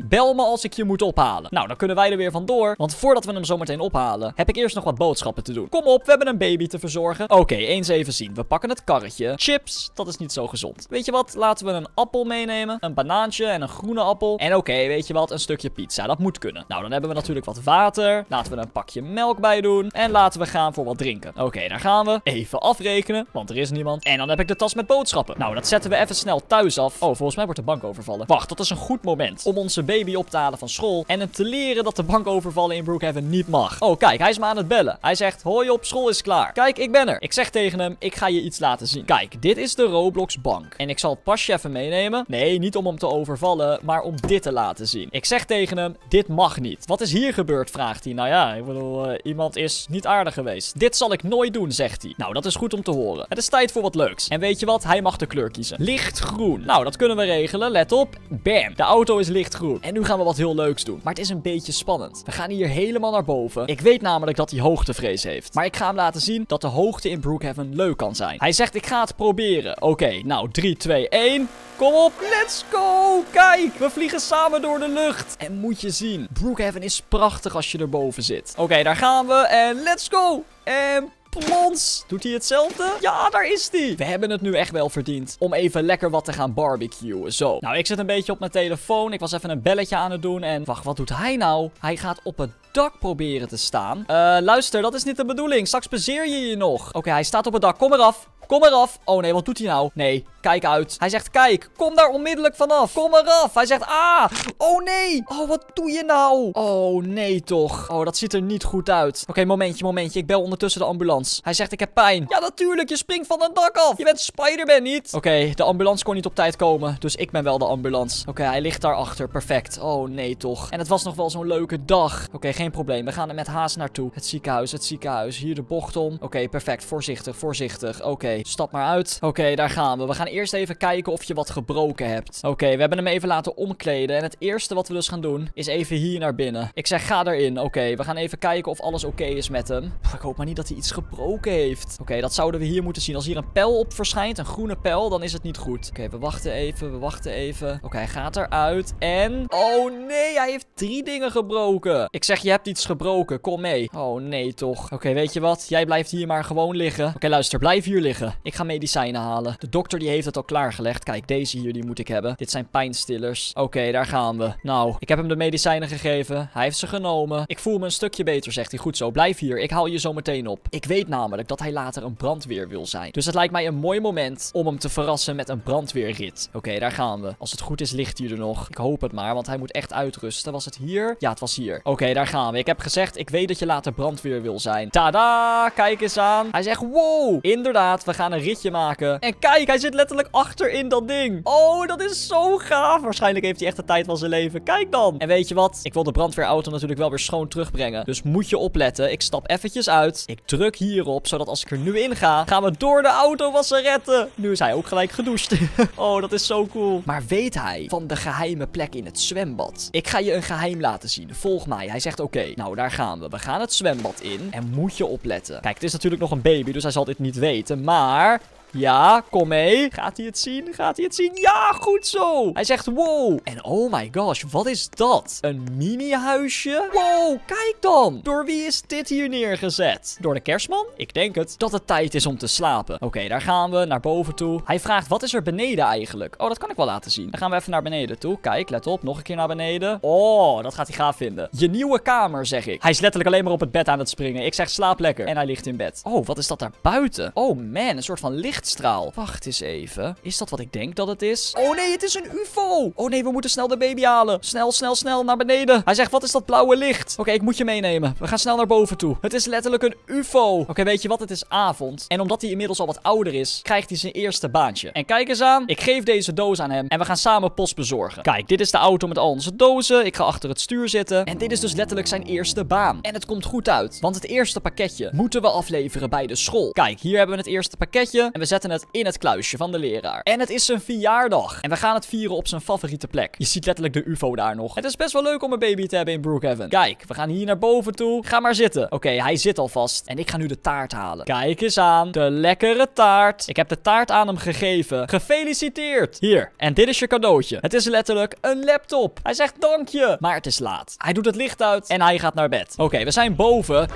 Bel me als ik je moet ophalen. Nou, dan kunnen wij er weer vandoor. Want voordat we hem zo meteen ophalen, heb ik eerst nog wat boodschappen te doen. Kom op, we hebben een baby te verzorgen. Oké, eens even zien. We pakken het karretje. Chips, dat is niet zo gezond. Weet je wat? Laten we een appel meenemen. Een banaantje en een groene appel. En oké, weet je wat? Een stukje pizza. Dat moet kunnen. Nou, dan hebben we natuurlijk wat water. Laten we een pakje melk bij doen. En laten we gaan voor wat drinken. Oké, daar gaan we. Even afrekenen, want er is niemand. En dan heb ik de tas met boodschappen. Nou, dat zetten we even snel thuis af. Oh, volgens mij wordt de bank overvallen. Wacht, dat is een goed moment om onze baby op te halen van school. En hem te leren dat de bankovervallen in Brookhaven niet mag. Oh, kijk, hij is me aan het bellen. Hij zegt, hoi op, school is klaar. Kijk, ik ben er. Ik zeg tegen hem, ik ga je iets laten zien. Kijk, dit is de Roblox bank. En ik zal het pasje even meenemen. Nee, niet om hem te overvallen, maar om dit te laten zien. Ik zeg tegen hem, dit mag niet. Wat is hier gebeurd, vraagt hij. Nou ja, ik bedoel, uh, iemand is niet aardig geweest. Dit zal ik nooit doen, zegt hij. Nou, dat is goed om te horen. Het is tijd voor wat leuks. En weet je wat? Hij mag de kleur kiezen. Lichtgroen. Nou, dat kunnen we regelen. Let op. Bam. De auto is lichtgroen. En nu gaan we wat heel leuks doen. Maar het is een beetje spannend. We gaan hier helemaal naar boven. Ik weet namelijk dat hij hoogtevrees heeft. Maar ik ga hem laten zien dat de hoogte in Brookhaven leuk kan zijn. Hij zegt, ik ga het proberen. Oké, nou, 3, 2, 1. Kom op, let's go! Kijk, we vliegen samen door de lucht. En moet je zien, Brookhaven is prachtig als je erboven zit. Oké, daar gaan we en let's go! En plons. Doet hij hetzelfde? Ja, daar is hij. We hebben het nu echt wel verdiend om even lekker wat te gaan barbecuen. Zo. Nou, ik zit een beetje op mijn telefoon. Ik was even een belletje aan het doen. En wacht, wat doet hij nou? Hij gaat op het dak proberen te staan. Uh, luister, dat is niet de bedoeling. Straks bezeer je je nog. Oké, hij staat op het dak. Kom eraf. Kom eraf. Oh nee, wat doet hij nou? Nee, kijk uit. Hij zegt, kijk, kom daar onmiddellijk vanaf. Kom eraf. Hij zegt, ah. Oh nee. Oh, wat doe je nou? Oh nee toch. Oh, dat ziet er niet goed uit. Oké, momentje, momentje. Ik bel ondertussen de ambulance. Hij zegt, ik heb pijn. Ja, natuurlijk. Je springt van een dak af. Je bent Spider-Man niet. Oké, de ambulance kon niet op tijd komen. Dus ik ben wel de ambulance. Oké, hij ligt daarachter. Perfect. Oh nee toch. En het was nog wel zo'n leuke dag. Oké, geen probleem. We gaan er met haast naartoe. Het ziekenhuis, het ziekenhuis. Hier de bocht om. Oké, perfect. Voorzichtig, voorzichtig. Oké, stap maar uit. Oké, daar gaan we. We gaan eerst even kijken of je wat gebroken hebt. Oké, we hebben hem even laten omkleden. En het eerste wat we dus gaan doen, is even hier naar binnen. Ik zeg, ga erin. Oké, we gaan even kijken of alles oké is met hem. Ik hoop maar niet dat hij iets gebroken heeft. Oké, dat zouden we hier moeten zien. Als hier een pijl op verschijnt, een groene pijl, dan is het niet goed. Oké, we wachten even, we wachten even. Oké, hij gaat eruit. En... Oh nee, hij heeft drie dingen gebroken. Ik zeg, je hebt iets gebroken. Kom mee. Oh nee, toch. Oké, weet je wat? Jij blijft hier maar gewoon liggen. Oké, luister, blijf hier liggen. Ik ga medicijnen halen. De dokter die heeft het al klaargelegd. Kijk, deze hier, die moet ik hebben. Dit zijn pijnstillers. Oké, daar gaan we. Nou, ik heb hem de medicijnen gegeven. Hij heeft ze genomen. Ik voel me een stukje beter, zegt hij. Goed zo, blijf hier. Ik haal je zo meteen op. Ik weet namelijk dat hij later een brandweer wil zijn. Dus het lijkt mij een mooi moment om hem te verrassen met een brandweerrit. Oké, daar gaan we. Als het goed is, ligt hij er nog. Ik hoop het maar, want hij moet echt uitrusten. Was het hier? Ja, het was hier. Oké, daar gaan we. Ik heb gezegd, ik weet dat je later brandweer wil zijn. Tada! Kijk eens aan. Hij zegt, wow! Inderdaad, we gaan een ritje maken. En kijk, hij zit letterlijk achter in dat ding. Oh, dat is zo gaaf. Waarschijnlijk heeft hij echt de tijd van zijn leven. Kijk dan. En weet je wat? Ik wil de brandweerauto natuurlijk wel weer schoon terugbrengen. Dus moet je opletten. Ik stap eventjes uit. Ik druk hierop, zodat als ik er nu in ga, gaan we door de auto wassen retten. Nu is hij ook gelijk gedoucht. oh, dat is zo cool. Maar weet hij van de geheime plek in het zwembad? Ik ga je een geheim laten zien. Volg mij. Hij zegt oké. Nou, daar gaan we. We gaan het zwembad in. En moet je opletten. Kijk, het is natuurlijk nog een baby, dus hij zal dit niet weten. Maar ja, kom mee. Gaat hij het zien? Gaat hij het zien? Ja, goed zo. Hij zegt wow. En oh my gosh, wat is dat? Een mini-huisje? Wow, kijk dan. Door wie is dit hier neergezet? Door de kerstman? Ik denk het. Dat het tijd is om te slapen. Oké, daar gaan we. Naar boven toe. Hij vraagt, wat is er beneden eigenlijk? Oh, dat kan ik wel laten zien. Dan gaan we even naar beneden toe. Kijk, let op. Nog een keer naar beneden. Oh, dat gaat hij gaaf vinden. Je nieuwe kamer, zeg ik. Hij is letterlijk alleen maar op het bed aan het springen. Ik zeg, slaap lekker. En hij ligt in bed. Oh, wat is dat daar buiten? Oh man, een soort van licht lichtstraal. Wacht eens even. Is dat wat ik denk dat het is? Oh nee, het is een ufo. Oh nee, we moeten snel de baby halen. Snel, snel, snel naar beneden. Hij zegt, wat is dat blauwe licht? Oké, ik moet je meenemen. We gaan snel naar boven toe. Het is letterlijk een ufo. Oké, weet je wat? Het is avond. En omdat hij inmiddels al wat ouder is, krijgt hij zijn eerste baantje. En kijk eens aan. Ik geef deze doos aan hem en we gaan samen post bezorgen. Kijk, dit is de auto met al onze dozen. Ik ga achter het stuur zitten. En dit is dus letterlijk zijn eerste baan. En het komt goed uit. Want het eerste pakketje moeten we afleveren bij de school. Kijk, hier hebben we het eerste pakketje. En we zetten het in het kluisje van de leraar. En het is zijn verjaardag. En we gaan het vieren op zijn favoriete plek. Je ziet letterlijk de ufo daar nog. Het is best wel leuk om een baby te hebben in Brookhaven. Kijk, we gaan hier naar boven toe. Ga maar zitten. Oké, hij zit alvast. En ik ga nu de taart halen. Kijk eens aan. De lekkere taart. Ik heb de taart aan hem gegeven. Gefeliciteerd. Hier. En dit is je cadeautje. Het is letterlijk een laptop. Hij zegt dank je. Maar het is laat. Hij doet het licht uit en hij gaat naar bed. Oké, we zijn boven.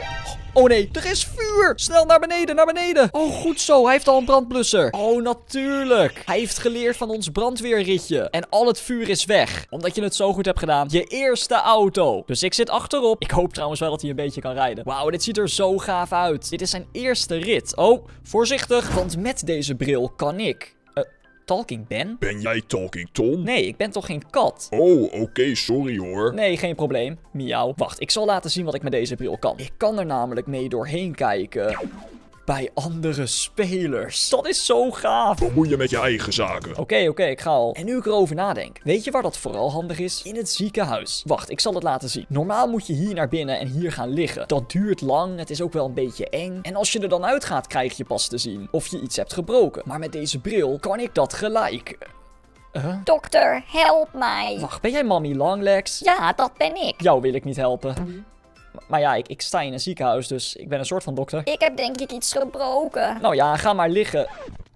Oh nee, er is vuur! Snel naar beneden, naar beneden! Oh, goed zo, hij heeft al een brandblusser. Oh, natuurlijk. Hij heeft geleerd van ons brandweerritje. En al het vuur is weg. Omdat je het zo goed hebt gedaan. Je eerste auto. Dus ik zit achterop. Ik hoop trouwens wel dat hij een beetje kan rijden. Wauw, dit ziet er zo gaaf uit. Dit is zijn eerste rit. Oh, voorzichtig, want met deze bril kan ik... eh, Talking Ben? Ben jij Talking Tom? Nee, ik ben toch geen kat? Oh, oké, sorry hoor. Nee, geen probleem. Miauw. Wacht, ik zal laten zien wat ik met deze bril kan. Ik kan er namelijk mee doorheen kijken. Bij andere spelers. Dat is zo gaaf. Bemoei je met je eigen zaken. Oké, oké, ik ga al. En nu ik erover nadenk. Weet je waar dat vooral handig is? In het ziekenhuis. Wacht, ik zal het laten zien. Normaal moet je hier naar binnen en hier gaan liggen. Dat duurt lang, het is ook wel een beetje eng. En als je er dan uitgaat, krijg je pas te zien of je iets hebt gebroken. Maar met deze bril kan ik dat gelijk. Huh? Dokter, help mij. Wacht, ben jij Mommy Longlegs? Ja, dat ben ik. Jou wil ik niet helpen. Maar ja, ik, ik sta in een ziekenhuis, dus ik ben een soort van dokter. Ik heb denk ik iets gebroken. Nou ja, ga maar liggen.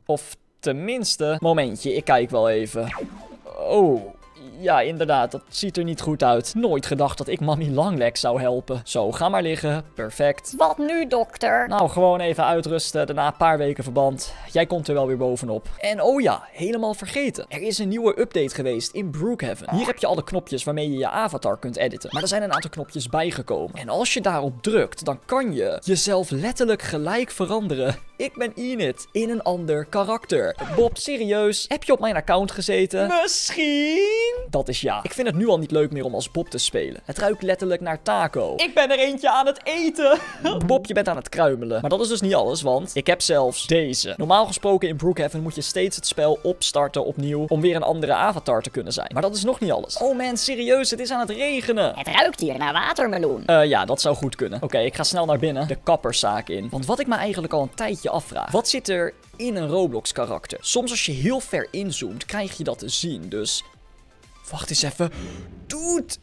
Of tenminste, momentje, ik kijk wel even. Oh, ja, inderdaad, dat ziet er niet goed uit. Nooit gedacht dat ik Mammy Longlegs zou helpen. Zo, ga maar liggen. Perfect. Wat nu, dokter? Nou, gewoon even uitrusten. Daarna een paar weken verband. Jij komt er wel weer bovenop. En oh ja, helemaal vergeten. Er is een nieuwe update geweest in Brookhaven. Hier heb je alle knopjes waarmee je je avatar kunt editen. Maar er zijn een aantal knopjes bijgekomen. En als je daarop drukt, dan kan je jezelf letterlijk gelijk veranderen. Ik ben Enid, in een ander karakter. Bob, serieus? Heb je op mijn account gezeten? Misschien? Dat is ja. Ik vind het nu al niet leuk meer om als Bob te spelen. Het ruikt letterlijk naar taco. Ik ben er eentje aan het eten. Bob, je bent aan het kruimelen. Maar dat is dus niet alles, want ik heb zelfs deze. Normaal gesproken in Brookhaven moet je steeds het spel opstarten opnieuw om weer een andere avatar te kunnen zijn. Maar dat is nog niet alles. Oh man, serieus, het is aan het regenen. Het ruikt hier naar watermeloen. Eh ja, dat zou goed kunnen. Oké, ik ga snel naar binnen. De kapperszaak in. Want wat ik me eigenlijk al een tijdje Wat zit er in een Roblox karakter? Soms als je heel ver inzoomt, krijg je dat te zien. Dus... Wacht eens even. Dude!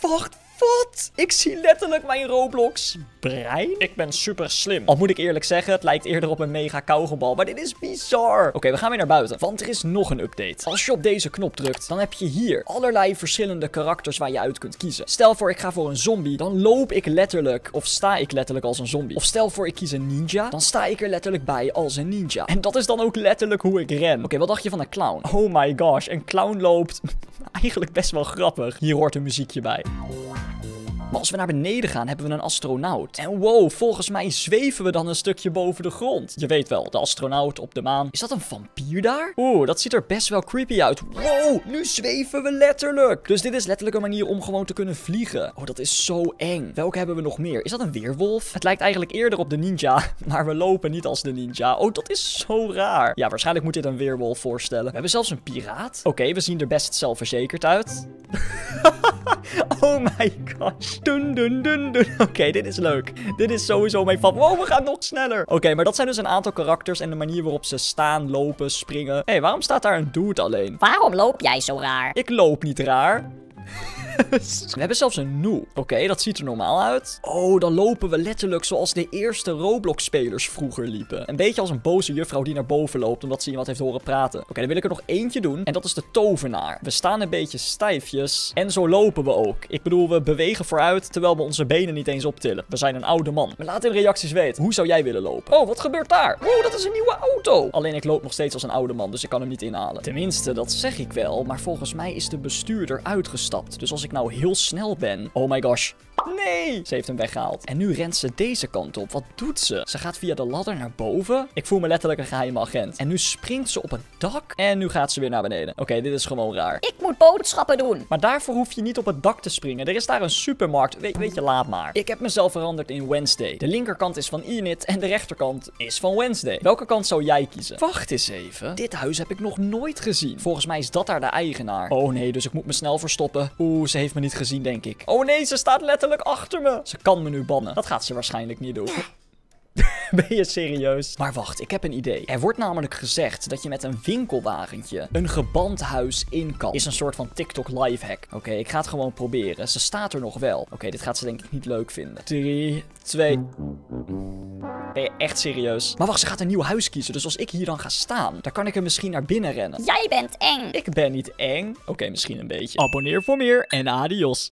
Wacht, wat? Ik zie letterlijk mijn Roblox brein. Ik ben super slim. Al moet ik eerlijk zeggen, het lijkt eerder op een mega kauwgombal. Maar dit is bizar. Oké, we gaan weer naar buiten. Want er is nog een update. Als je op deze knop drukt, dan heb je hier allerlei verschillende karakters waar je uit kunt kiezen. Stel voor ik ga voor een zombie, dan loop ik letterlijk, of sta ik letterlijk als een zombie. Of stel voor ik kies een ninja, dan sta ik er letterlijk bij als een ninja. En dat is dan ook letterlijk hoe ik ren. Oké, wat dacht je van een clown? Oh my gosh, een clown loopt eigenlijk best wel grappig. Hier hoort een muziekje bij. Bye. Als we naar beneden gaan, hebben we een astronaut. En wow, volgens mij zweven we dan een stukje boven de grond. Je weet wel, de astronaut op de maan. Is dat een vampier daar? Oeh, dat ziet er best wel creepy uit. Wow, nu zweven we letterlijk. Dus dit is letterlijk een manier om gewoon te kunnen vliegen. Oh, dat is zo eng. Welke hebben we nog meer? Is dat een weerwolf? Het lijkt eigenlijk eerder op de ninja, maar we lopen niet als de ninja. Oh, dat is zo raar. Ja, waarschijnlijk moet dit een weerwolf voorstellen. We hebben zelfs een piraat. Oké, we zien er best zelfverzekerd uit. oh my gosh. Dun, dun, dun, dun. Oké, dit is leuk. Dit is sowieso mijn favoriet. Wow, we gaan nog sneller. Oké, maar dat zijn dus een aantal karakters en de manier waarop ze staan, lopen, springen. Hé, hey, waarom staat daar een dude alleen? Waarom loop jij zo raar? Ik loop niet raar. We hebben zelfs een nu. Oké, dat ziet er normaal uit. Oh, dan lopen we letterlijk zoals de eerste Roblox-spelers vroeger liepen. Een beetje als een boze juffrouw die naar boven loopt omdat ze iemand heeft horen praten. Oké, dan wil ik er nog eentje doen. En dat is de tovenaar. We staan een beetje stijfjes. En zo lopen we ook. Ik bedoel, we bewegen vooruit terwijl we onze benen niet eens optillen. We zijn een oude man. Maar laat in de reacties weten. Hoe zou jij willen lopen? Oh, wat gebeurt daar? Wow, dat is een nieuwe auto. Alleen ik loop nog steeds als een oude man, dus ik kan hem niet inhalen. Tenminste, dat zeg ik wel. Maar volgens mij is de bestuurder uitgestapt. Dus als ik nou heel snel ben... Oh my gosh. Nee! Ze heeft hem weggehaald. En nu rent ze deze kant op. Wat doet ze? Ze gaat via de ladder naar boven. Ik voel me letterlijk een geheime agent. En nu springt ze op het dak. En nu gaat ze weer naar beneden. Oké, dit is gewoon raar. Ik moet boodschappen doen. Maar daarvoor hoef je niet op het dak te springen. Er is daar een supermarkt. Weet, weet je, laat maar. Ik heb mezelf veranderd in Wednesday. De linkerkant is van Enid en de rechterkant is van Wednesday. Welke kant zou jij kiezen? Wacht eens even. Dit huis heb ik nog nooit gezien. Volgens mij is dat daar de eigenaar. Oh nee, dus ik moet me snel verstoppen. Oeh, ze heeft me niet gezien, denk ik. Oh nee, ze staat letterlijk achter me. Ze kan me nu bannen. Dat gaat ze waarschijnlijk niet doen. Ben je serieus? Maar wacht, ik heb een idee. Er wordt namelijk gezegd dat je met een winkelwagentje een geband huis in kan. Is een soort van TikTok live hack. Oké, ik ga het gewoon proberen. Ze staat er nog wel. Oké, dit gaat ze denk ik niet leuk vinden. 3, 2. Ben je echt serieus? Maar wacht, ze gaat een nieuw huis kiezen. Dus als ik hier dan ga staan, dan kan ik er misschien naar binnen rennen. Jij bent eng. Ik ben niet eng. Oké, misschien een beetje. Abonneer voor meer en adios.